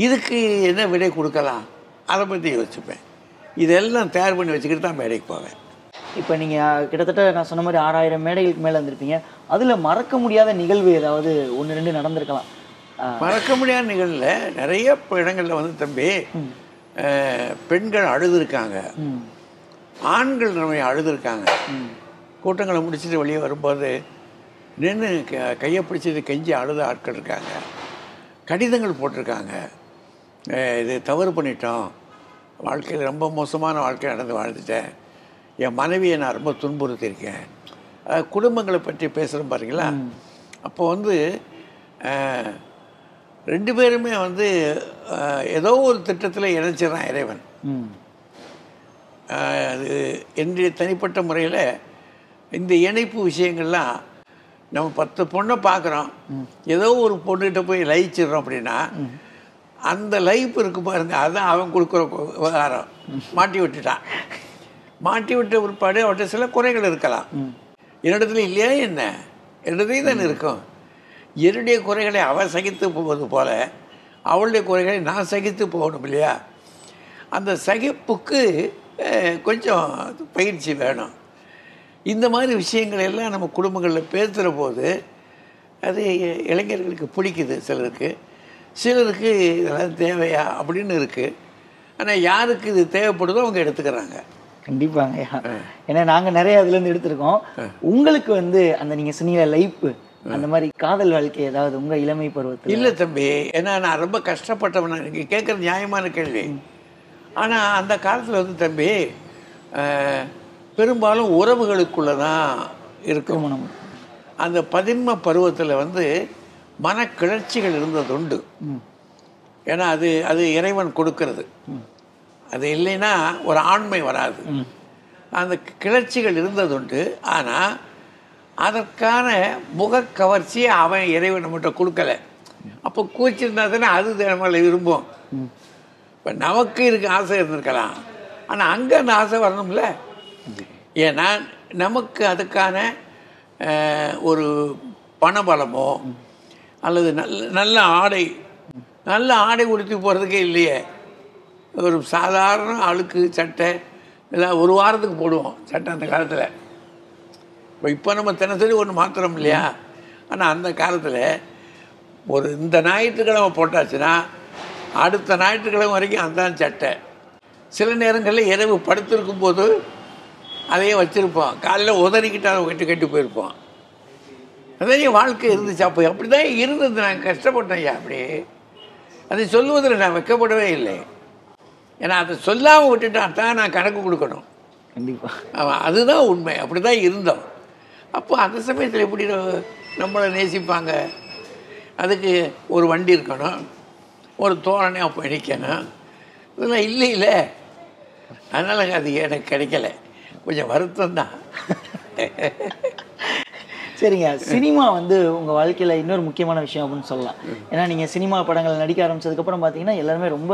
இதுக்கு என்ன விடை கொடுக்கலாம்? அதை பற்றி யோசிப்பேன். இதெல்லாம் தயார் பண்ணி வச்சுக்கிட்டு தான் மேடைக்கு போவேன். இப்போ நீங்கள் கிட்டத்தட்ட நான் சொன்ன மாதிரி ஆறாயிரம் மேடைகளுக்கு மேலே வந்திருப்பீங்க. அதில் மறக்க முடியாத நிகழ்வு ஏதாவது ஒன்று ரெண்டு நடந்திருக்கலாம். மறக்க முடியாத நிகழ்வில் நிறைய இடங்கள்ல வந்து தம்பி பெண்கள் அழுதுருக்காங்க. ஆண்கள் நம்ம அழுதுருக்காங்க. கூட்டங்களை முடிச்சுட்டு வெளியே வரும்போது நின்று க கையை பிடிச்சிட்டு கெஞ்சி அழுத ஆட்கள் இருக்காங்க. கடிதங்கள் போட்டிருக்காங்க. இது தவறு பண்ணிட்டோம். வாழ்க்கையில் ரொம்ப மோசமான வாழ்க்கை நடந்து வாழ்ந்துட்டேன். என் மனைவியை நான் ரொம்ப துன்புறுத்தியிருக்கேன். குடும்பங்களை பற்றி பேசுகிறோம் பாருங்களா? அப்போ வந்து ரெண்டு பேருமே வந்து ஏதோ ஒரு திட்டத்தில் இணைச்சிடறான் இறைவன். அது என்னுடைய தனிப்பட்ட முறையில் இந்த இணைப்பு விஷயங்கள்லாம் நம்ம பத்து பொண்ணை பார்க்குறோம். ஏதோ ஒரு பொண்ணுகிட்ட போய் லயிச்சிடுறோம் அப்படின்னா அந்த லைஃப் இருக்கு பாருங்க அதான் அவன் கொடுக்குற விவகாரம் மாட்டி விட்டுட்டான். மாட்டி விட்ட பிற்பாடு அவர்கிட்ட சில குறைகள் இருக்கலாம். என்னிடத்துல இல்லையா என்ன? என்னுடையது தானே இருக்கும். என்னுடைய குறைகளை அவள் சகித்து போவது போல அவளுடைய குறைகளை நான் சகித்து போகணும் இல்லையா? அந்த சகிப்புக்கு கொஞ்சம் பயிற்சி வேணும். இந்த மாதிரி விஷயங்கள் எல்லாம் நம்ம குடும்பங்களில் பேசுகிற போது அது இளைஞர்களுக்கு பிடிக்குது சிலருக்கு. சிலருக்கு இதெல்லாம் தேவையா அப்படின்னு இருக்குது ஆனால் யாருக்கு இது தேவைப்படுதோ அவங்க எடுத்துக்கிறாங்க. கண்டிப்பாங்க. ஏன்னா நாங்க நிறைய அதுல இருந்து எடுத்திருக்கோம். உங்களுக்கு வந்து அந்த நீங்க சொன்னீங்க லைஃப் அந்த மாதிரி காதல் வாழ்க்கை ஏதாவது உங்க இளமை பருவத்தில்? இல்லை தம்பி. ஏன்னா நான் ரொம்ப கஷ்டப்பட்டவன். நீங்கள் கேட்குற நியாயமான கேள்வி. ஆனால் அந்த காலத்தில் வந்து தம்பி பெரும்பாலும் உறவுகளுக்குள்ளே தான் இருக்கும் அந்த பதின்ம பருவத்தில் வந்து மனக்கிளர்ச்சிகள் இருந்தது உண்டு ஏன்னா அது அது இறைவன் கொடுக்கிறது. அது இல்லைன்னா ஒரு ஆண்மை வராது. அந்த கிளர்ச்சிகள் இருந்ததுண்டு. ஆனால் அதற்கான முகக்கவர்ச்சியை அவன் இறைவன் நம்மகிட்ட கொடுக்கல. அப்போ கூச்சிருந்தா தானே அது நம்மளை விரும்பும். இப்போ நமக்கு இருக்கு ஆசை இருந்திருக்கலாம். ஆனால் அங்கே அந்த ஆசை வரணும்ல. ஏன்னா நமக்கு அதுக்கான ஒரு பணபலமோ அல்லது நல்ல நல்ல ஆடை நல்ல ஆடை உடுத்தி போகிறதுக்கே இல்லையே. ஒரு சாதாரண அழுக்கு சட்டை இதெல்லாம் ஒரு வாரத்துக்கு போடுவோம் சட்டை அந்த காலத்தில். இப்போ இப்போ நம்ம தினசரி ஒன்று மாத்திரம் இல்லையா? ஆனால் அந்த காலத்தில் ஒரு இந்த ஞாயிற்றுக்கிழமை போட்டாச்சுன்னா அடுத்த ஞாயிற்றுக்கிழமை வரைக்கும் அதான் சட்டை. சில நேரங்களில் இரவு படுத்திருக்கும் போது அதையே வச்சுருப்போம் காலையில் உதறிக்கிட்டு அதை கட்டி கட்டி போயிருப்போம் அதே வாழ்க்கை இருந்துச்சு. அப்போ அப்படி தான் இருந்தது. நான் கஷ்டப்பட்டேன் ஐயா அப்படி அதை சொல்லுவதில் நான் வெக்கப்படவே இல்லை. ஏன்னா அதை சொல்லாமல் விட்டுட்டான் தான் நான் கணக்கு கொடுக்கணும். கண்டிப்பா. அவன் அதுதான் உண்மை. அப்படி தான் இருந்தோம். அப்போ அந்த சமயத்தில் எப்படி நம்மளை நேசிப்பாங்க? அதுக்கு ஒரு வண்டி இருக்கணும் ஒரு தோரணையாக அப்போ நிற்கணும் இதெல்லாம் இல்லை இல்லை அதனால் அது எனக்கு கிடைக்கல. கொஞ்சம் வருத்தம் தான் சரிங்க. சினிமா வந்து உங்க வாழ்க்கையில இன்னொரு முக்கியமான விஷயம் அப்படின்னு சொல்லலாம். ஏன்னா நீங்க சினிமா படங்கள் நடிக்க ஆரம்பிச்சதுக்கு அப்புறம் பாத்தீங்கன்னா எல்லாருமே ரொம்ப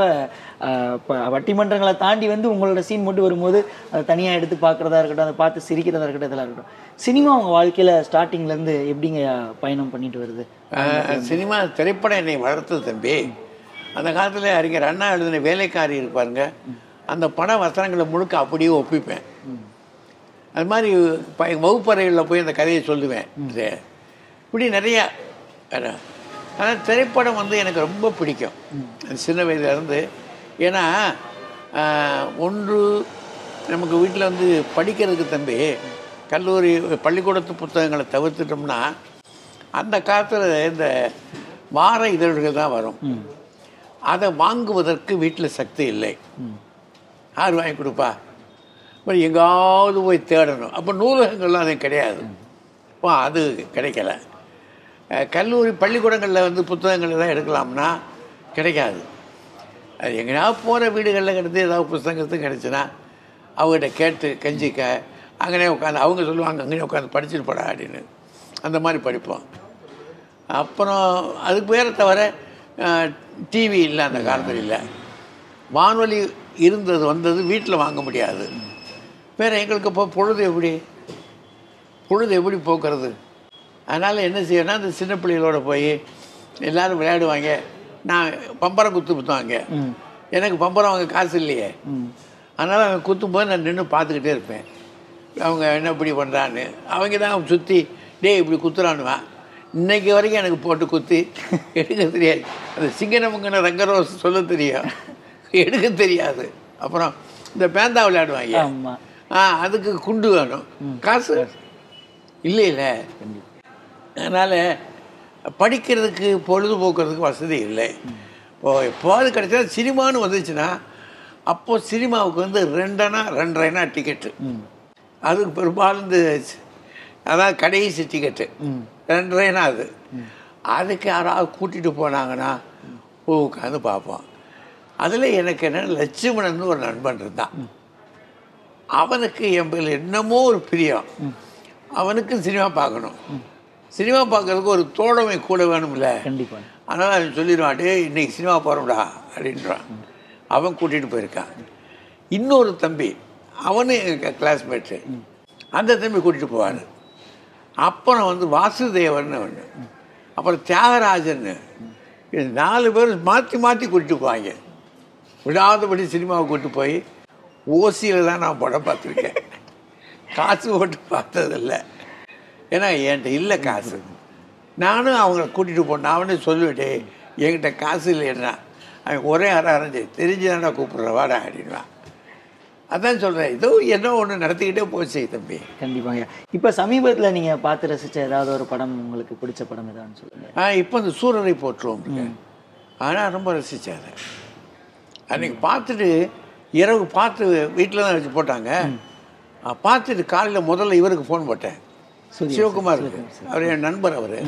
வட்டிமன்றங்களை தாண்டி வந்து உங்களோட சீன் மட்டும் வரும்போது அதை தனியா எடுத்து பார்க்கறதா இருக்கட்டும் அதை பார்த்து சிரிக்கிறதா இருக்கட்டும் இதெல்லாம் இருக்கட்டும். சினிமா உங்க வாழ்க்கையில ஸ்டார்டிங்ல இருந்து எப்படிங்க பயணம் பண்ணிட்டு வருது? சினிமா திரைப்படம் என்னை வளர்த்தது தம்பி. அந்த காலத்தில் அறிஞர் அண்ணா எழுதின வேலைக்காரி இருப்பாருங்க. அந்த பட வசனங்களை முழுக்க அப்படியே ஒப்பிப்பேன். அது மாதிரி ப வகுப்பறைகளில் போய் அந்த கதையை சொல்லுவேன். இப்படி நிறையா ஆனால் திரைப்படம் வந்து எனக்கு ரொம்ப பிடிக்கும். சின்ன வயதுலேருந்து ஏன்னா ஒன்று நமக்கு வீட்டில் வந்து படிக்கிறதுக்கு தம்பி கல்லூரி பள்ளிக்கூடத்து புத்தகங்களை தவிர்த்துட்டோம்னா அந்த காலத்தில் இந்த வார இதழ்கள் தான் வரும். அதை வாங்குவதற்கு வீட்டில் சக்தி இல்லை. யார் வாங்கி கொடுப்பா? அப்புறம் எங்காவது போய் தேடணும். அப்போ நூலகங்கள்லாம் அது கிடையாது. இப்போ அது கிடைக்கல. கல்லூரி பள்ளிக்கூடங்களில் வந்து புத்தகங்கள் எதாவது எடுக்கலாம்னா கிடைக்காது. அது எங்கேயாவது போகிற வீடுகளில் கிடந்து ஏதாவது புத்தகத்து கிடச்சுன்னா அவங்ககிட்ட கேட்டு கெஞ்சிக்க அங்கனே உட்காந்து அவங்க சொல்லுவாங்க அங்கேயே உட்காந்து படிச்சுட்டு போடா அப்படின்னு. அந்த மாதிரி படிப்போம். அப்புறம் அதுக்கு பேரை தவிர டிவி இல்லை அந்த காலத்தில் இல்லை. வானொலி இருந்தது வந்தது வீட்டில் வாங்க முடியாது. வேறு எங்களுக்கு இப்போ பொழுது எப்படி? பொழுது எப்படி போக்குறது? அதனால் என்ன செய்யணும்னா அந்த சின்ன பிள்ளைகளோட போய் எல்லாரும் விளையாடுவாங்க. நான் பம்பரம் குத்து குத்துவாங்க. எனக்கு பம்பரம் வாங்க காசு இல்லையே. அதனால் அவங்க குத்தும்போது நான் நின்று பார்த்துக்கிட்டே இருப்பேன். அவங்க என்ன இப்படி பண்ணுறான்னு அவங்க தான் சுற்றி டேய் இப்படி குத்துறானுவான் இன்னைக்கு வரைக்கும் எனக்கு போட்டு குத்தி எடுக்க தெரியாது. அந்த சிங்கனமுங்கன ரங்கரோஸ் சொல்ல தெரியும். எடுக்க தெரியாது. அப்புறம் இந்த பேந்தா விளையாடுவாங்க. ஆ அதுக்கு குண்டு வேணும். காசு? இல்லை இல்லை அதனால் படிக்கிறதுக்கு பொழுதுபோக்குறதுக்கு வசதி இல்லை. இப்போ எப்போது கிடைச்சா சினிமான்னு வந்துச்சுன்னா அப்போது சினிமாவுக்கு வந்து ரெண்டனா ரெண்டரைனா டிக்கெட்டு. அதுக்கு பெரும்பாலும் இந்த அதான் கடைசி டிக்கெட்டு. ரெண்டரைனா அது. அதுக்கு யாராவது கூட்டிகிட்டு போனாங்கன்னா உட்காந்து பார்ப்போம். அதில் எனக்கு என்ன லட்சுமணன் ஒரு நண்பன் இருந்தான். அவனுக்கு என் பேரில் என்னமோ ஒரு பிரியம். அவனுக்கு சினிமா பார்க்கணும். சினிமா பார்க்கறதுக்கு ஒரு தோழமை கூட வேணும்ல. கண்டிப்பா. அதனால் அவன் சொல்லிடுவான் டேய் இன்னைக்கு சினிமா போகிறோம்டா அப்படின்றான். அவன் கூட்டிகிட்டு போயிருக்கான். இன்னொரு தம்பி அவனு எங்கள் கிளாஸ்மேட்டு அந்த தம்பி கூட்டிகிட்டு போவார். அப்புறம் வந்து வாசுதேவன் ஒன்று அப்புறம் தியாகராஜன் நாலு பேர் மாற்றி மாற்றி கூட்டிட்டு போவாங்க. விடாதபடி சினிமாவை கூட்டு போய் ஓசியில் தான் நான் படம் பார்த்துருக்கேன். காசு போட்டு பார்த்ததில்ல. ஏன்னா என்கிட்ட இல்லை காசு. நானும் அவங்கள கூட்டிகிட்டு போனேன். அவனே சொல்லிவிட்டே என்கிட்ட காசு இல்லைன்னா அவன் ஒரே அரை அரைஞ்சு தெரிஞ்சுதானே கூப்பிட்ற வாடா அப்படின்வான் அதான் சொல்கிறேன் ஏதோ என்ன ஒன்று நடத்திக்கிட்டே போச்சு தம்பி. கண்டிப்பாங்க. இப்ப சமீபத்துல நீங்க பார்த்து ரசிச்ச ஏதாவது ஒரு படம் உங்களுக்கு பிடிச்ச படம் ஏதான்னு சொல்லுங்க. ஆ இப்போ இந்த சூரரை போற்றுவோம். ஆனால் ரொம்ப ரசித்தேன் அதை. அன்றைக்கி பார்த்துட்டு இரவு பார்த்து வீட்டில் தான் வச்சு போட்டாங்க பார்த்துட்டு காலையில் முதல்ல இவருக்கு ஃபோன் போட்டேன். சிவகுமார் அவர் என் நண்பர் அவர்.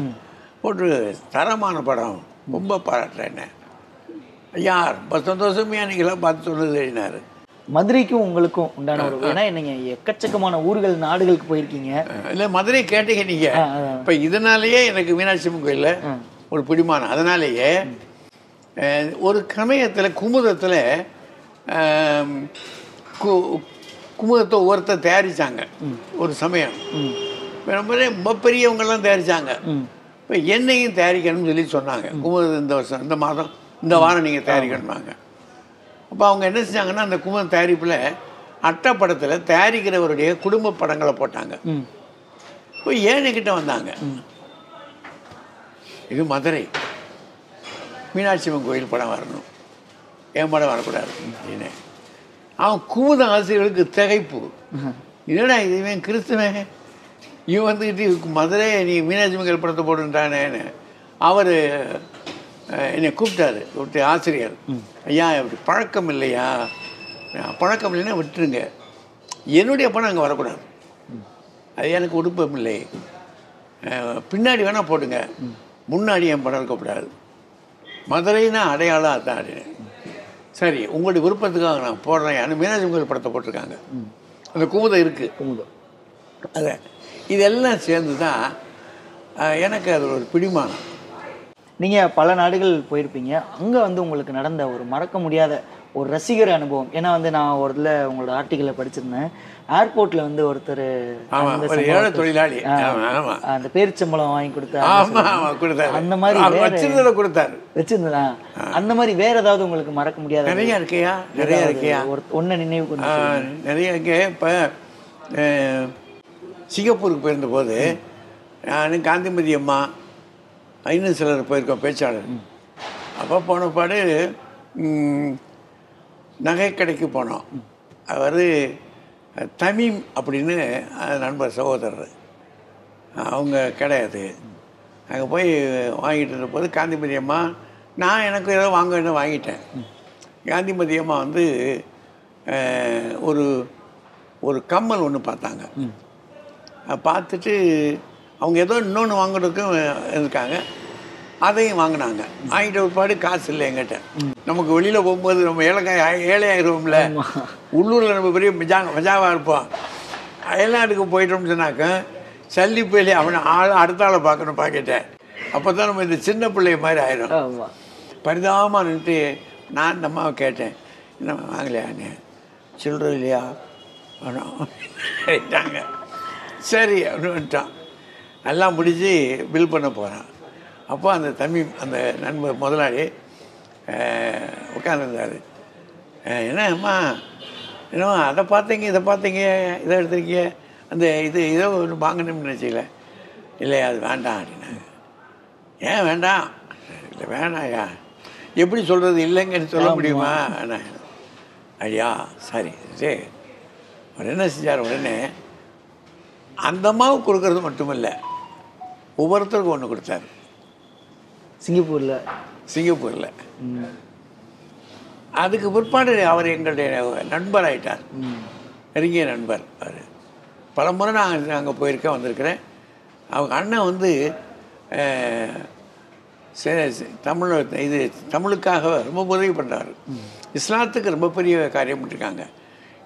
போட்டு தரமான படம். ரொம்ப பாராட்டுறேன் ஐயா ரொம்ப சந்தோஷமே அன்றைக்கெல்லாம் பார்த்து சொன்னது எழுதினார் மதுரைக்கும் உங்களுக்கும் உண்டான ஒரு ஏன்னா நீங்க எக்கச்சக்கமான ஊர்கள் நாடுகளுக்கு போயிருக்கீங்க. இல்லை மதுரை கேட்டீங்க நீங்கள். இப்போ இதனாலேயே எனக்கு மீனாட்சி அம்மன் கோயிலில் ஒரு பிடிமானம். அதனாலேயே ஒரு சமயத்தில் குமுதத்தில் குமுதத்தை ஒருத்தர் தயாரித்தாங்க ஒரு சமயம். ரொம்ப ரொம்ப பெரியவங்கெல்லாம் தயாரித்தாங்க இப்போ என்னையும் தயாரிக்கணும்னு சொல்லி சொன்னாங்க. குமுதம் இந்த வருஷம் இந்த மாதம் இந்த வாரம் நீங்கள் தயாரிக்கணுமாங்க அப்போ அவங்க என்ன செஞ்சாங்கன்னா அந்த குமுதம் தயாரிப்பில் அட்டைப்படத்தில் தயாரிக்கிறவருடைய குடும்ப படங்களை போட்டாங்க. ம். போய் ஏழைக்கிட்ட வந்தாங்க? இது மதுரை. மீனாட்சி அம்மன் கோயில் படம் வரணும். படம் வரக்கூடாது. அப்படின்னு அவன் குமுத ஆசிரியர்களுக்கு திகைப்பு. என்னடா இது இவன் கிறிஸ்துவன் இவன் வந்துக்கிட்டு மதுரை நீ மீனாட்சி கோயில் படத்தை போட்டுட்டானேன்னு அவர் என்னை கூப்பிட்டாரு கூப்பிட்டு ஆசிரியர். ஐயா இப்படி பழக்கம் இல்லையா? பழக்கம் இல்லைன்னா விட்டுருங்க. என்னுடைய படம் அங்கே வரக்கூடாது. அது எனக்கு விருப்பம் இல்லை. பின்னாடி வேணால் போடுங்க. முன்னாடி என் படம் இருக்கக்கூடாது. மதுரைனா அடையாளம் அதான் அப்படின்னு. சரி உங்களுடைய விருப்பத்துக்காக நான் போடுறேன். மீனாட்சி கோயில் படத்தை போட்டிருக்காங்க. அந்த குமுதம் இருக்குது குமுதம். அதை இதெல்லாம் சேர்ந்து தான் எனக்கு அது ஒரு பிடிமானம். நீங்க பல நாடுகள் போயிருப்பீங்க. அங்க வந்து உங்களுக்கு நடந்த ஒரு மறக்க முடியாத ஒரு ரசிகர் அனுபவம். ஏன்னா வந்து நான் ஒரு இதுல உங்களோட ஆர்டிக்கலை படிச்சிருந்தேன். ஏர்போர்ட்ல வந்து ஒருத்தர் ஏழை தொழிலாளி. அந்த பேரிச்சம்பளம் வாங்கி கொடுத்தாரு அந்த மாதிரி வச்சிருந்ததை கொடுத்தாரு. வச்சிருந்தா அந்த மாதிரி வேற ஏதாவது உங்களுக்கு மறக்க முடியாத நிறைய இருக்கையா? நிறைய இருக்கையா? ஒரு ஒன்ன நினைவு கொண்டு நிறைய இங்கே இப்போ சிங்கப்பூருக்கு போயிருந்தபோது நான் காந்திமதி அம்மா இன்னும் சிலர் போயிருக்கோம் பேச்சாளர். அப்போ போன பாடு நகை கடைக்கு போனோம். அவர் தமீம் அப்படின்னு நண்பர் சகோதரர். அவங்க கடை அது. அங்கே போய் வாங்கிட்டு இருந்தபோது காந்திமதி அம்மா நான் எனக்கு ஏதோ வாங்க வாங்கிட்டேன். காந்திமதி அம்மா வந்து ஒரு ஒரு கம்மல் ஒன்று பார்த்தாங்க. பார்த்துட்டு அவங்க ஏதோ இன்னொன்று வாங்குறதுக்கும் இருக்காங்க. அதையும் வாங்கினாங்க. வாங்கிட்ட ஒருபாடு காசு இல்லை எங்கிட்ட. நமக்கு வெளியில் போகும்போது நம்ம ஏழைக்காய் ஏழையாயிருவோம்ல. உள்ளூரில் நம்ம பெரிய மஜா மஜாவாக இருப்போம். அயல்நாட்டுக்கு போயிட்டோம்னு சொன்னாக்க சல்லி போயிலே அவனை ஆள் அடுத்த ஆளை பார்க்கணும் பாக்கிட்டேன் அப்போ தான் நம்ம இந்த சின்ன பிள்ளைய மாதிரி ஆயிடும் பரிதாபமாக நின்றுட்டு நான் இந்த அம்மாவை கேட்டேன். என்ன வாங்கலையான்னு சில்லற இல்லையா? வேணாம் சரி அப்படின்னு வந்துட்டான் எல்லாம் முடிஞ்சு பில் பண்ண போகிறான் அப்போ அந்த தம்பி அந்த நண்பர் முதலாளி உட்காந்துருந்தார் என்ன அம்மா என்னம்மா அதை பார்த்தீங்க இதை பார்த்தீங்க இதை எடுத்திருக்கீங்க? அந்த இது இதோ ஒன்று வாங்கணும்னு நினச்சிக்கல. இல்லை அது வேண்டாம் அப்படின்னாங்க. ஏன் வேண்டாம்? இல்லை வேணாயா எப்படி சொல்கிறது இல்லைங்கன்னு சொல்ல முடியுமா? ஐயா சரி சரி. அவர் என்ன செஞ்சார் உடனே அந்த அம்மாவுக்கு கொடுக்கறது மட்டுமில்லை ஒவ்வொருத்தருக்கும் ஒன்று கொடுத்தாரு. சிங்கப்பூர்ல. சிங்கப்பூரில். அதுக்கு பிற்பாடு அவர் எங்களுடைய நண்பர் ஆயிட்டார். ம். நெருங்கிய நண்பர் அவர். பல முறை நான் அங்கே போயிருக்கேன் வந்திருக்கிறேன். அவங்க அண்ணன் வந்து தமிழ் இது தமிழுக்காக ரொம்ப உதவி பண்ணுறாரு இஸ்லாத்துக்கு ரொம்ப பெரிய காரியம் பண்ணிருக்காங்க.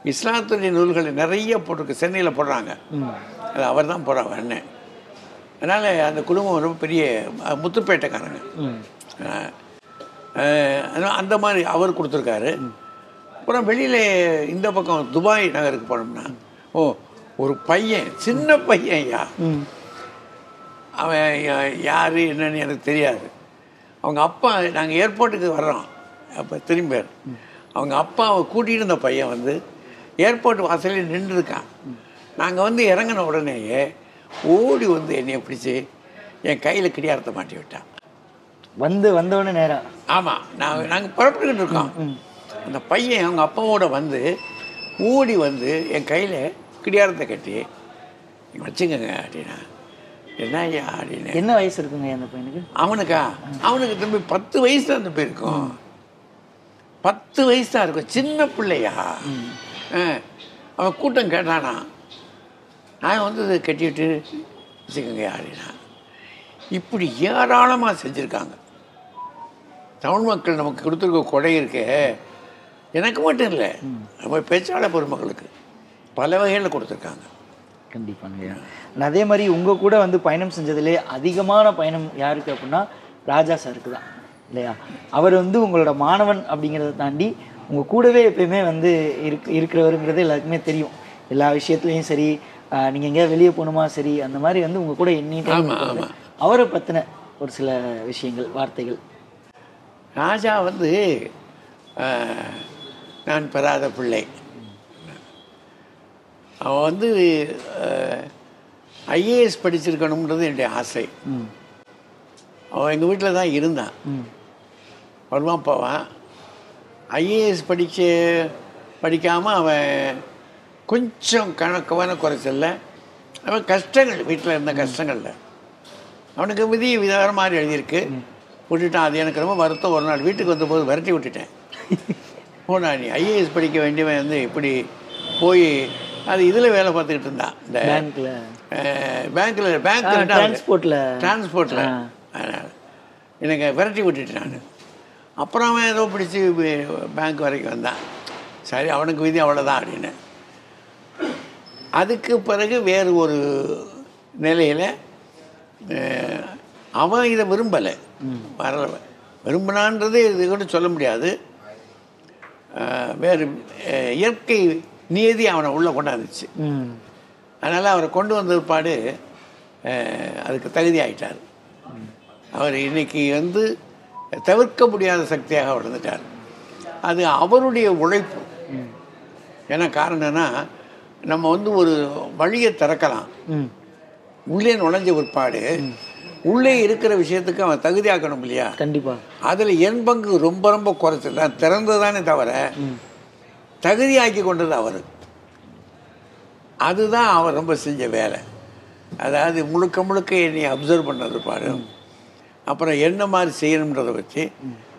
இஸ்லாத்துடைய நூல்களை நிறைய போட்டிருக்கு. சென்னையில் போடுறாங்க. அது அவர் தான் போடுறாங்க அண்ணன். அதனால் அந்த குடும்பம் ரொம்ப பெரிய முத்துப்பேட்டைக்காரங்க. அந்த மாதிரி அவர் கொடுத்துருக்காரு. அப்புறம் வெளியில் இந்த பக்கம் துபாய் நகருக்கு போனோம்னா ஓ ஒரு பையன் சின்ன பையன் ஐயா ம். அவன் யா- யாரு என்னன்னு எனக்கு தெரியாது. அவங்க அப்பா நாங்கள் ஏர்போர்ட்டுக்கு வர்றோம். அப்போ திரும்பி அவங்க அப்பாவை கூட்டிகிட்டு இருந்த பையன் வந்து ஏர்போர்ட் வாசலில் நின்றுருக்கான் நாங்கள் வந்து இறங்கின உடனேயே ஓடி வந்து என்னைய பிடிச்சி என் கையில் கிடியாரத்தை மாட்டி விட்டான். வந்து வந்தவொடனே நேரா? ஆமாம் நாங்கள் நாங்கள் புறப்பட்டுக்கிட்டு இருக்கோம். அந்த பையன் அவங்க அப்பாவோட வந்து ஓடி வந்து என் கையில் கிடியாரத்தை கட்டி "நீங்க வச்சுக்கோங்க அப்படின்னா என்ன ஐயா அப்படின்னு. என்ன வயசு இருக்குங்க அந்த பையனுக்கு? அவனுக்கா? அவனுக்கு திரும்பி பத்து வயசு தான் அந்த இருக்கும் பத்து வயசு தான் இருக்கும். சின்ன பிள்ளையா. அவன் கூட்டம் கேட்டானா நான் வந்து இதை கட்டிவிட்டு வச்சுக்கோங்க ஆடினான். இப்படி ஏராளமாக செஞ்சுருக்காங்க. தமிழ் மக்கள் நமக்கு கொடுத்துருக்க கொடை இருக்கே. எனக்கு மட்டும் இல்லை நம்ம பேச்சாளர் பெருமக்களுக்கு பல வகையில் கொடுத்துருக்காங்க. கண்டிப்பாங்க. அதே மாதிரி உங்கள் கூட வந்து பயணம் செஞ்சதுலே அதிகமான பயணம் யாருக்கு அப்படின்னா ராஜா சாருக்கு தான் இல்லையா? அவர் வந்து உங்களோட மாணவன் அப்படிங்கிறத தாண்டி உங்கள் கூடவே எப்பயுமே வந்து இருக் இருக்கிறவருங்கிறது எல்லாருக்குமே தெரியும். எல்லா விஷயத்துலையும் சரி ஆஹ் நீங்க எங்கேயாவது வெளியே போகணுமா? சரி அந்த மாதிரி வந்து உங்க கூட எண்ணி. அவரை பத்தின ஒரு சில விஷயங்கள் வார்த்தைகள். ராஜா வந்து நான் பெறாத பிள்ளை. அவன் வந்து ஐஏஎஸ் படிச்சிருக்கணுன்றது என்னுடைய ஆசை. அவன் எங்கள் வீட்டில் தான் இருந்தான். வருவான் போவான். ஐஏஎஸ் படிக்க படிக்காமல் அவன் கொஞ்சம் கணக்கமான குறைச்சல்ல. அவன் கஷ்டங்கள் வீட்டில் இருந்த கஷ்டங்கள்ல. அவனுக்கு விதி விதவர மாதிரி எழுதியிருக்கு. விட்டுட்டான். அது எனக்கு ரொம்ப வருத்தம். ஒரு நாள் வீட்டுக்கு வந்தபோது விரட்டி விட்டுட்டேன். போனா நீ ஐஏஎஸ் படிக்க வேண்டியவன் வந்து இப்படி போய் அது இதில் வேலை பார்த்துக்கிட்டு இருந்தான். இந்த பேங்க்ல பேங்க்கில் பேங்க் டிரான்ஸ்போர்ட்டில் அதனால் எனக்கு விரட்டி விட்டுட்டு நான். அப்புறம் அவன் ஏதோ பிடிச்சி பேங்க் வரைக்கும் வந்தான். சரி அவனுக்கு விதி அவ்வளோதான் அப்படின்னு. அதுக்கு பிறகு வேறு ஒரு நிலையில் அவன் இதை விரும்பலை. வர விரும்பினான்றது இது கூட சொல்ல முடியாது. வேறு இயற்கை நீதி அவனை உள்ளே கொண்டாந்துச்சு. அதனால் அவரை கொண்டு வந்த பிற்பாடு அதுக்கு தகுதி ஆகிட்டார் அவர் இன்னைக்கு வந்து தவிர்க்க முடியாத சக்தியாக வளர்ந்துட்டார். அது அவருடைய உழைப்பு. ஏன்னா காரணம்னா நம்ம வந்து ஒரு வழியை திறக்கலாம். உள்ளே நுழைஞ்ச பிற்பாடு உள்ளே இருக்கிற விஷயத்துக்கு அவன் தகுதியாக்கணும் இல்லையா? கண்டிப்பா. அதில் என் பங்கு ரொம்ப ரொம்ப குறைச்சல். நான் திறந்ததானே தவிர தகுதியாக்கி கொண்டது அவர். அதுதான் அவர் ரொம்ப செஞ்ச வேலை. அதாவது முழுக்க முழுக்க என்னை அப்சர்வ் பண்ணது பாரு. அப்புறம் என்ன மாதிரி செய்யணுன்றதை வச்சு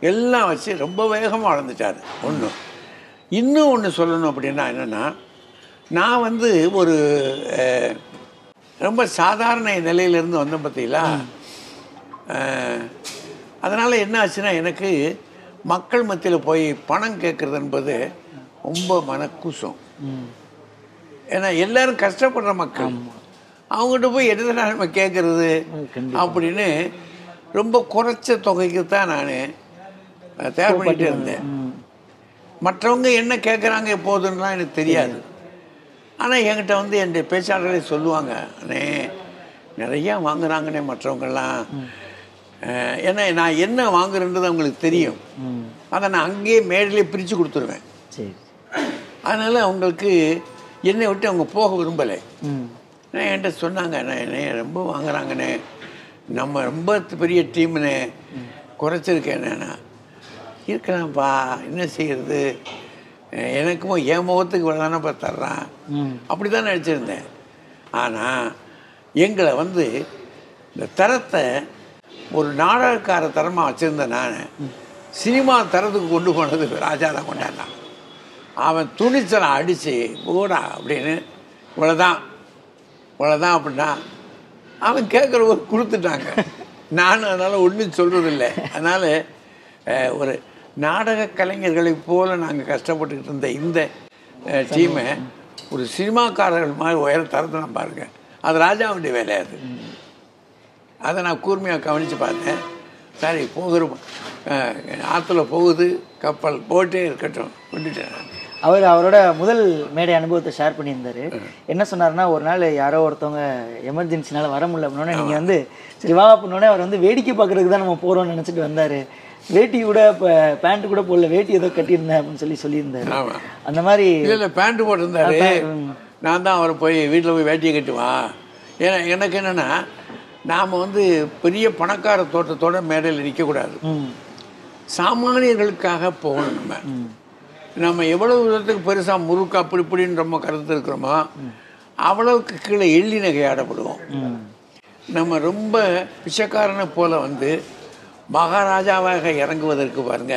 எல்லாம் வச்சு ரொம்ப வேகமாக வளர்ந்துட்டார். ஒன்று இன்னும் ஒன்று சொல்லணும் அப்படின்னா என்னென்னா நான் வந்து ஒரு ரொம்ப சாதாரண நிலையிலேருந்து வந்தேன் பார்த்தீங்களா அதனால் என்ன ஆச்சுன்னா எனக்கு மக்கள் மத்தியில் போய் பணம் கேட்குறது என்பது ரொம்ப மனக்கூசம். ஏன்னா எல்லாரும் கஷ்டப்படுற மக்கள். அவங்ககிட்ட போய் எதுனா நம்ம கேட்குறது அப்படின்னு ரொம்ப குறைச்ச தொகைக்கு தான் நான் தயார் பண்ணிகிட்டே இருந்தேன். மற்றவங்க என்ன கேட்குறாங்க எப்போதுன்னெலாம் எனக்கு தெரியாது. ஆனால் என்கிட்ட வந்து என் பேச்சாளர்களே சொல்லுவாங்க அண்ணே நிறையா வாங்குறாங்கண்ணே மற்றவங்கெல்லாம். அஹ், ஏன்னா நான் என்ன வாங்குறேன்றது அவங்களுக்கு தெரியும். அதை நான் அங்கேயே மேடையிலே பிரித்து கொடுத்துருவேன். சரி. அதனால் அவங்களுக்கு என்னை விட்டு அவங்க போக விரும்பலை. நான் என்கிட்ட சொன்னாங்க நான் என்னை ரொம்ப வாங்குறாங்கண்ணே. நம்ம ரொம்ப பெரிய டீம்னு குறைச்சிருக்கேன் நான். இருக்கலாம்ப்பா என்ன செய்யறது? அஹ் எனக்கும் என் முகத்துக்கு இவ்வளோ தானேப்பா தர்றான். அப்படி தான் நினச்சிருந்தேன். ஆனால் எங்களை வந்து இந்த தரத்தை ஒரு நாடகக்கார தரமாக வச்சுருந்தேன் நான் சினிமா தரத்துக்கு கொண்டு போனது ராஜா தான் கொண்டாண்டான் அவன் துணிச்சலை அடித்து போடா அப்படின்னு இவ்வளோதான் இவ்வளோதான் அப்படின்னா அவன் கேட்குறவங்க கொடுத்துட்டாங்க. நான் அதனால் ஒன்றும் சொல்கிறதில்ல அதனால் ஒரு நாடக கலைஞர்களைப் போல நாங்கள் கஷ்டப்பட்டுக்கிட்டு இருந்த இந்த டீமை ஒரு சினிமாக்காரர்கள் மாதிரி உயர தரத்தலாம் பாருங்க. அது ராஜாவுடைய வேலை அது. அதை நான் கூர்மையாக கவனித்து பார்த்தேன். சரி போகிற ஆற்றுல போகுது கப்பல் போட்டே இருக்கட்டும் விட்டுட்டேன் நான். அவர் அவரோட முதல் மேடை அனுபவத்தை ஷேர் பண்ணியிருந்தாரு. என்ன சொன்னாருன்னா ஒரு நாள் யாரோ ஒருத்தவங்க எமர்ஜென்சினால வர முடியல அப்படின்னோடனே நீங்கள் வந்து சரி வா அப்படின்னோடனே அவர் வந்து வேடிக்கை பார்க்கறதுக்கு தான் நம்ம போகிறோம்னு நினச்சிட்டு வந்தார். வேட்டி கூட இப்போ பேண்ட் கூட போடல வேட்டி ஏதோ கட்டியிருந்தேன் அப்படின்னு சொல்லி சொல்லியிருந்தாரு. ஆமா. அந்த மாதிரி இல்லை இல்லை பேண்ட்டு போட்டிருந்தாரு. நான் தான் அவரை போய் வீட்டில் போய் வேட்டியை கட்டுவான் ஏன்னா எனக்கு என்னென்னா நாம் வந்து பெரிய பணக்கார தோட்டத்தோட மேடையில் நிற்கக்கூடாது சாமானியர்களுக்காக போகணும் நம்ம. நம்ம எவ்வளவு விதத்துக்கு பெருசாக முறுக்கு அப்படி இப்படின்னு நம்ம கருத்து இருக்கிறோமோ அவ்வளவுக்கு கீழே எள்ளி நகையாடப்படுவோம் நம்ம ரொம்ப பிச்சைக்காரனை போல வந்து மகாராஜாவாக இறங்குவதற்கு பாருங்க.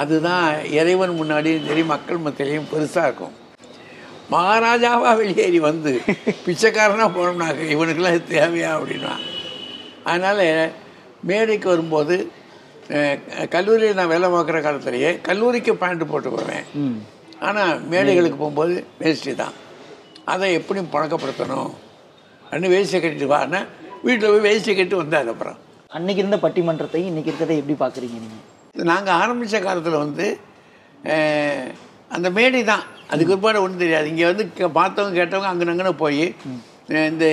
அதுதான் இறைவன் முன்னாடியும் சரி மக்கள் மத்தியிலையும் பெருசாக இருக்கும். மகாராஜாவாக வெளியேறி வந்து பிச்சைக்காரனாக போனோம்னாக்க இவனுக்கெல்லாம் தேவையா அப்படின்னா. அதனால் மேடைக்கு வரும்போது கல்லூரியில் நான் வேலை பார்க்குற காலத்திலேயே கல்லூரிக்கு பேண்ட் போட்டு போவேன் ஆனால் மேடைகளுக்கு போகும்போது வேஷ்டி தான். அதை எப்படி பழக்கப்படுத்தணும்? அண்ணு வேஷ்டி கட்டிட்டு வான்னா வீட்டில் போய் வேஷ்டி கட்டி வந்தார் அப்புறம். அன்னைக்கு இருந்த பட்டிமன்றத்தையும் இன்னைக்கு இருக்கிறத எப்படி பார்க்குறீங்க நீங்கள் நாங்கள் ஆரம்பித்த காலத்தில் வந்து அந்த மேடை தான். அதுக்கு பிற்பாடு ஒன்றும் தெரியாது. இங்கே வந்து கே- பார்த்தவங்க கேட்டவங்க அங்கே அங்கே போய் இந்த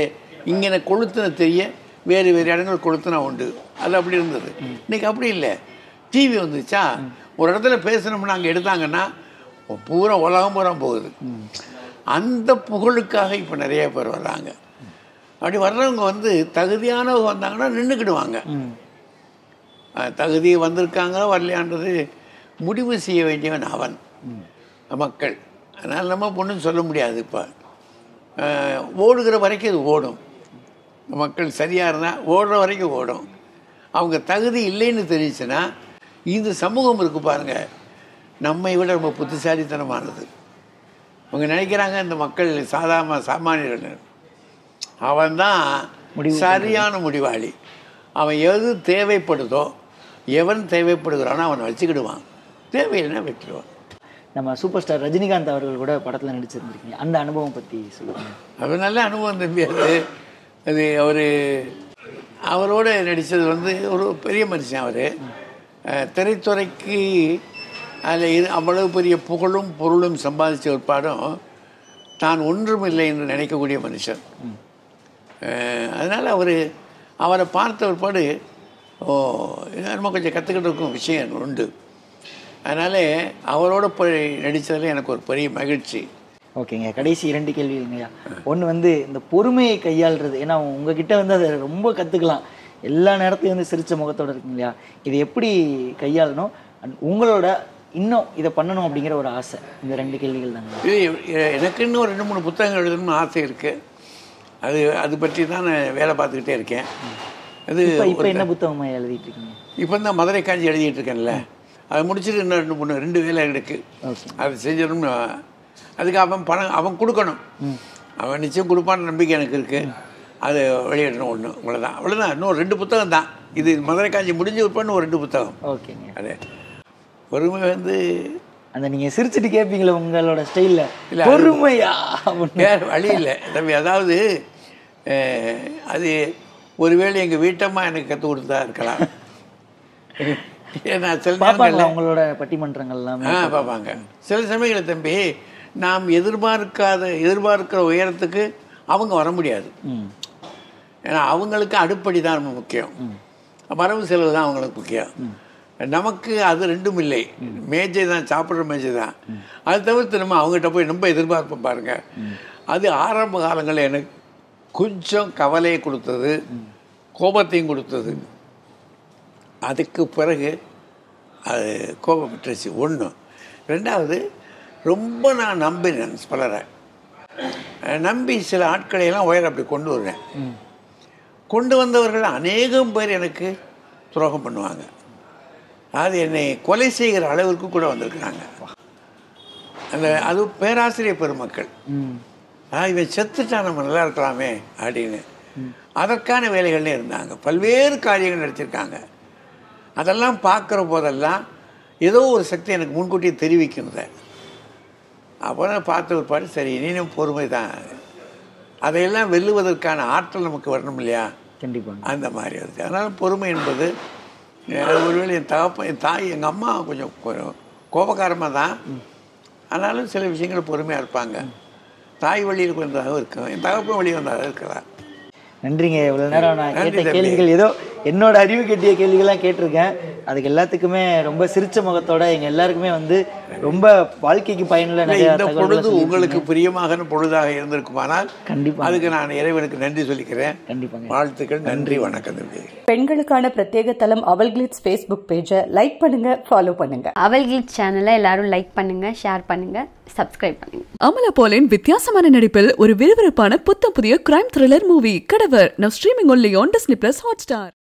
இங்கே கொளுத்துன தெரிய வேறு வேறு இடங்கள் கொளுத்துனா உண்டு. அது அப்படி இருந்தது. இன்னைக்கு அப்படி இல்லை. டிவி வந்துச்சா? ஒரு இடத்துல பேசணும்னு அங்கே எடுத்தாங்கன்னா பூரா உலகம் பூரா போகுது. அந்த புகழுக்காக இப்போ நிறைய பேர் வர்றாங்க. அப்படி வர்றவங்க வந்து தகுதியானவங்க வந்தாங்கன்னா நின்றுக்கிடுவாங்க தகுதி வந்திருக்காங்களோ வரலையான்றது முடிவு செய்ய வேண்டியவன் அவன். மக்கள். அதனால் நம்ம ஒன்றும் சொல்ல முடியாது இப்போ. ஓடுகிற வரைக்கும் இது ஓடும். மக்கள் சரியாக இருந்தால் ஓடுற வரைக்கும் ஓடும். அவங்க தகுதி இல்லைன்னு தெரிஞ்சுச்சுன்னா இந்த சமூகம் இருக்கு பாருங்க. நம்மை விட ரொம்ப புத்திசாலித்தனமானது. அவங்க நினைக்கிறாங்க இந்த மக்கள் சாதாரண சாமானியர்கள். அவன்தான் சரியான முடிவாளி. அவன் எது தேவைப்படுதோ எவன் தேவைப்படுகிறானோ அவனை வச்சுக்கிடுவான். தேவையில்லைன்னா விட்டுருவான். நம்ம சூப்பர் ஸ்டார் ரஜினிகாந்த் அவர்கள் கூட படத்தில் நடிச்சிருந்திருக்கீங்க. அந்த அனுபவம் பற்றி சொல்லுங்கள் அது நல்ல அனுபவம் தம்பி அது. அது அவர் அவரோட நடித்தது வந்து ஒரு பெரிய மனுஷன் அவர். திரைத்துறைக்கு அதில் இரு அவ்வளவு பெரிய புகழும் பொருளும் சம்பாதிச்ச ஒரு பாடம் தான் ஒன்றுமில்லை என்று நினைக்கக்கூடிய மனுஷன். அதனால் அவர் அவரை பார்த்த ஒரு பாடு ஓ நம்ம கொஞ்சம் கற்றுக்கிட்டு இருக்கும் விஷயம் உண்டு. அதனால் அவரோட போய் நடித்ததில் எனக்கு ஒரு பெரிய மகிழ்ச்சி. ஓகேங்க கடைசி இரண்டு கேள்விங்கய்யா ஒன்று வந்து இந்த பொறுமையை கையாளுறது. ஏன்னா உங்ககிட்ட வந்து அதை ரொம்ப கற்றுக்கலாம் எல்லா நேரத்துலையும் வந்து சிரிச்ச முகத்தோட இருக்குங்க இல்லையா? இது எப்படி கையாளணும்? And உங்களோட இன்னும் இதை பண்ணணும் அப்படிங்கிற ஒரு ஆசை. இந்த ரெண்டு கேள்விகள் தாங்க. இது எனக்கு இன்னும் ரெண்டு மூணு புத்தகங்கள் எழுதணும்னு ஆசை இருக்குது அது அது பற்றி தான் நான் வேலை பார்த்துக்கிட்டே இருக்கேன். அது இப்போ என்ன புத்தகமா எழுதிட்டு இருக்கீங்க இப்போ தான் மதுரை காஞ்சி எழுதிட்டு இருக்கேன்ல அதை முடிச்சுட்டு இன்னும் ரெண்டு மூணு ரெண்டு வேலை இருக்கு. ஓகே. அது செஞ்சிடணும்னு அதுக்கு அவன் பணம் அவன் கொடுக்கணும். அவன் நிச்சயம் கொடுப்பான்னு நம்பிக்கை எனக்கு இருக்கு. அது வெளியிடணும் ஒன்று அவ்வளோதான் அவ்வளோதான் இன்னும் ரெண்டு புத்தகம் தான். இது மதுரை காஞ்சி முடிஞ்சு விற்பான்னு ஒரு ரெண்டு புத்தகம். ஓகேங்க. அது. பொறுமை வந்து அந்த நீங்க சிரிச்சிட்டு கேட்பீங்களே உங்களோட ஸ்டைல்ல பொறுமையா. வேறு வழி இல்லை. தம்பி அதாவது அது ஒருவேளை எங்கள் வீட்டம்மா எனக்கு கற்றுக் கொடுத்தா இருக்கலாம். ஏன்னா சில நேரங்களில் உங்களோட பட்டிமன்றங்கள் எல்லாமே? ஆ பார்ப்பாங்க சில சமயங்களில் தம்பி நாம் எதிர்பார்க்காத எதிர்பார்க்கிற உயரத்துக்கு அவங்க வர முடியாது. ஏன்னா அவங்களுக்கு அடுப்படி தான் ரொம்ப முக்கியம் வரவு செலவு தான் அவங்களுக்கு முக்கியம். நமக்கு அது ரெண்டும் இல்லை. மேஜை தான் சாப்பிட்ற மேஜை தான். அது தவிர்த்து நம்ம அவங்ககிட்ட போய் ரொம்ப எதிர்பார்ப்போம் பாருங்க. அது ஆரம்ப காலங்களில் எனக்கு கொஞ்சம் கவலையை கொடுத்தது கோபத்தையும் கொடுத்தது. அதுக்கு பிறகு அது கோபப்பட்டுருச்சு ஒன்று ரெண்டாவது ரொம்ப நான் நம்பினேன் பலரை. நம்பி சில ஆட்களை எல்லாம் உயர அப்படி கொண்டு வருவேன். கொண்டு வந்தவர்கள் அநேகம் பேர் எனக்கு துரோகம் பண்ணுவாங்க. அது என்னை கொலை செய்கிற அளவிற்கு கூட வந்திருக்கிறாங்க. அந்த அது பேராசிரியர் பெருமக்கள். இவன் செத்துட்டா நம்ம நல்லா இருக்கலாமே அப்படின்னு. அதற்கான வேலைகள்ல இருந்தாங்க. பல்வேறு காரியங்கள் நடிச்சிருக்காங்க. அதெல்லாம் பார்க்குற போதெல்லாம் ஏதோ ஒரு சக்தி எனக்கு முன்கூட்டியே தெரிவிக்கிறது. அப்போ நான் பார்த்த ஒரு பாடு சரி இனியும் பொறுமை தான். அதையெல்லாம் வெல்லுவதற்கான ஆற்றல் நமக்கு வரணும் இல்லையா? கண்டிப்பாங்க. அந்த மாதிரி அது அதனால் பொறுமை என்பது ஒருவேளை என் தகப்பன் என் தாய் எங்கள் அம்மா கொஞ்சம் கொஞ்சம் கோபக்காரமாக தான். ஆனாலும் சில விஷயங்கள் பொறுமையாக இருப்பாங்க. தாய் வழியில் வந்ததாக இருக்கும் என் தகப்பன் வழி வந்ததாக இருக்கலாம். நன்றிங்க. இவ்வளவு நேரம் நான் கேட்ட. கேள்விகள் ஏதோ என்னோட அறிவு கட்டிய கேள்விகள்லாம் கேட்டிருக்கேன். அதுக்கு எல்லாத்துக்குமே ரொம்ப சிரிச்ச முகத்தோட எங்க எல்லாருக்குமே வந்து ரொம்ப வாழ்க்கைக்கு பயனுள்ள நிறைய இந்த பொழுது உங்களுக்கு பிரியமான பொழுதாக இருந்திருக்குமானால் கண்டிப்பா அதுக்கு நான் இறைவனுக்கு நன்றி சொல்லிக்கிறேன். கண்டிப்பாங்க. வாழ்த்துக்கள் நன்றி வணக்கம் பெண்களுக்கான பிரத்யேக தளம் அவல் கிளிட்ஸ் ஃபேஸ்புக் பேஜை லைக் பண்ணுங்க ஃபாலோ பண்ணுங்க. அவல் கிளிட் சேனலை எல்லாரும் லைக் பண்ணுங்க ஷேர் பண்ணுங்க சப்ஸ்கிரைப் பண்ணுங்க. அமலா போலின் வித்தியாசமான நடிப்பில் ஒரு விறுவிறுப்பான புத்தம் புதிய crime thriller movie Kadaver now streaming only on Disney plus Hotstar